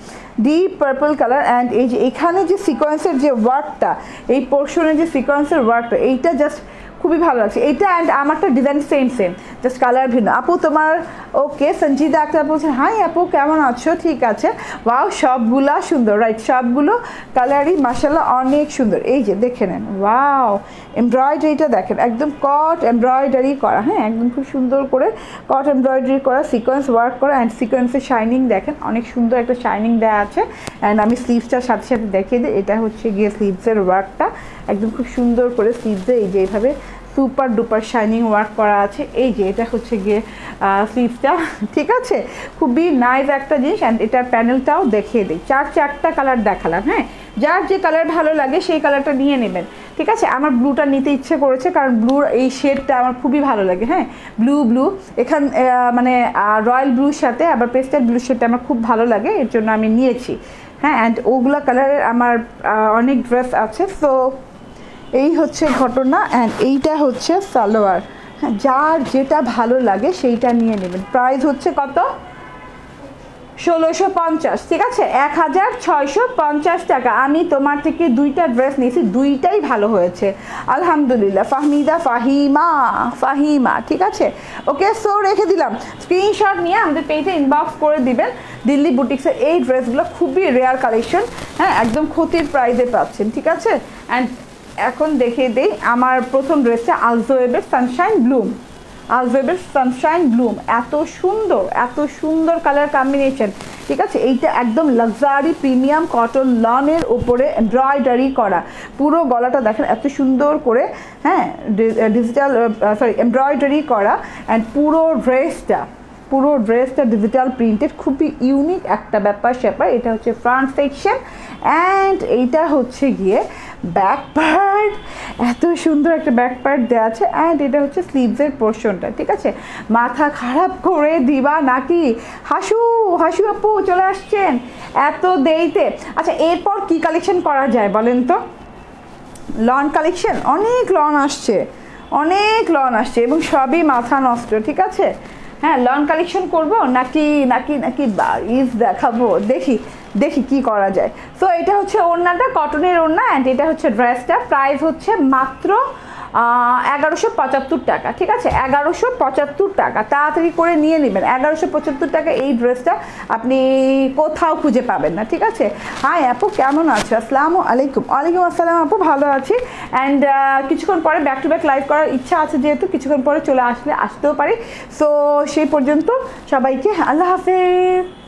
ডিপ পার্পল কালার অ্যান্ড এই যে, এখানে যে সিকোয়েন্সের যে ওয়ার্কটা এই পোর্শনের যে সিকোয়েন্সের ওয়ার্কটা এইটা জাস্ট খুবই ভালো লাগছে। এইটা অ্যান্ড আমারটা design same same just colour ভিন্ন। আপু, তোমার ওকে সঞ্জিদা আক্তার বলছেন হাই আপু, কেমন আছো? ঠিক আছে। ওয়াও সবগুলা সুন্দর রাইট সবগুলো কালারই মাসাল্লাহ অনেক সুন্দর। এই যে, দেখে নেন। ওয়াও এমব্রয়ডারিটা দেখেন, একদম কট এমব্রয়ডারি করা হ্যাঁ? একদম খুব সুন্দর করে কট এমব্রয়ডারি করা সিকোয়েন্স ওয়ার্ক করা অ্যান্ড সিকোয়েন্সের শাইনিং দেখেন, অনেক সুন্দর একটা শাইনিং দেওয়া আছে। অ্যান্ড আমি স্লিভসটার সাথে সাথে দেখিয়ে দিই, এটা হচ্ছে গিয়ে স্লিভসের ওয়ার্কটা একদম খুব সুন্দর করে স্লিভসে এই যে, এইভাবে সুপার ডুপার শাইনিং ওয়ার্ক করা আছে। এই যে, এটা হচ্ছে গিয়ে স্লিভসটা ঠিক আছে? খুবই নাইস একটা জিনিস অ্যান্ড এটার প্যানেলটাও দেখিয়ে দিই। চার চারটা কালার দেখালাম হ্যাঁ? যার যে কালার ভালো লাগে, সেই কালারটা নিয়ে নেবেন। ঠিক আছে? আমার ব্লুটা নিতে ইচ্ছে করেছে কারণ ব্লুর এই শেডটা আমার খুবই ভালো লাগে হ্যাঁ? ব্লু ব্লু এখান মানে রয়্যাল ব্লুর সাথে, আবার পেস্টাল ব্লু শেডটা আমার খুব ভালো লাগে, এর জন্য আমি নিয়েছি। হ্যাঁ? অ্যান্ড ওগুলা কালারের আমার অনেক ড্রেস আছে সো এই হচ্ছে ঘটনা অ্যান্ড এইটা হচ্ছে সালোয়ার। হ্যাঁ যার যেটা ভালো লাগে সেইটা নিয়ে নেবেন। প্রাইস হচ্ছে কত? ষোলোশো পঞ্চাশ, ঠিক আছে? এক হাজার ছয়শো পঞ্চাশ টাকা। আমি তোমার থেকে দুইটা ড্রেস নিয়েছি, দুইটাই ভালো হয়েছে। আলহামদুলিল্লাহ, ফাহমিদা ফাহিমা ফাহিমা, ঠিক আছে? ওকে সো রেখে দিলাম। স্ক্রিনশট নিয়ে আমাদের পেজে ইনবক্স করে দিবেন। দিল্লি বুটিক্সের এই ড্রেসগুলো খুবই রেয়ার কালেকশন হ্যাঁ একদম ক্ষতির প্রাইজে পাচ্ছেন, ঠিক আছে? অ্যান্ড এখন দেখিয়ে দিই, আমার প্রথম ড্রেসটা আলজোয়েবের সানশাইন ব্লুম আলজেবের সানশাইন ব্লুম এত সুন্দর এত সুন্দর কালার কম্বিনেশন ঠিক আছে, এইটা একদম লাক্সারি প্রিমিয়াম কটন লনের ওপরে এমব্রয়ডারি করা। পুরো গলাটা দেখেন, এত সুন্দর করে হ্যাঁ ডিজিটাল সরি এমব্রয়ডারি করা। অ্যান্ড পুরো ড্রেসটা পুরো ড্রেসটা ডিজিটাল প্রিন্টেড খুবই ইউনিক একটা ব্যাপার স্যাপার এটা হচ্ছে ফ্রন্ট সেকশন অ্যান্ড এইটা হচ্ছে গিয়ে ব্যাক পার্ট এত সুন্দর একটা ব্যাক পার্ট দেওয়া আছে অ্যান্ড এটা হচ্ছে স্লিভসের পোর্শনটা ঠিক আছে? মাথা খারাপ করে দিবা নাকি? হাসু হাসু আপু চলে আসছেন। এত দেরিতে। আচ্ছা এরপর কি কালেকশন করা যায় বলেন তো? লন কালেকশন অনেক লন আসছে। অনেক লন আসছে এবং সবই মাথা নষ্ট, ঠিক আছে? হ্যাঁ লন কালেকশন করব নাকি নাকি নাকি ইজ দেখাবো? দেখি দেখি কি করা যায়। তো এটা হচ্ছে ওড়নাটা কটনের ওড়না অ্যান্ড এটা হচ্ছে ড্রেসটা প্রাইস হচ্ছে মাত্র এগারোশো পঁচাত্তর টাকা, ঠিক আছে? এগারোশো পঁচাত্তর টাকা, তাড়াতাড়ি করে নিয়ে নেবেন। এগারোশো পঁচাত্তর টাকা এই ড্রেসটা আপনি কোথাও খুঁজে পাবেন না, ঠিক আছে? হাই আপু, কেমন আছো? আসসালামু আলাইকুম। ওয়ালাইকুম আসসালাম, আপু, ভালো আছি। অ্যান্ড কিছুক্ষণ পরে ব্যাক টু ব্যাক লাইভ করার ইচ্ছা আছে যেহেতু, কিছুক্ষণ পরে চলে আসলে, আসতেও পারি। সো সেই পর্যন্ত সবাইকে, আল্লাহ হাফেজ।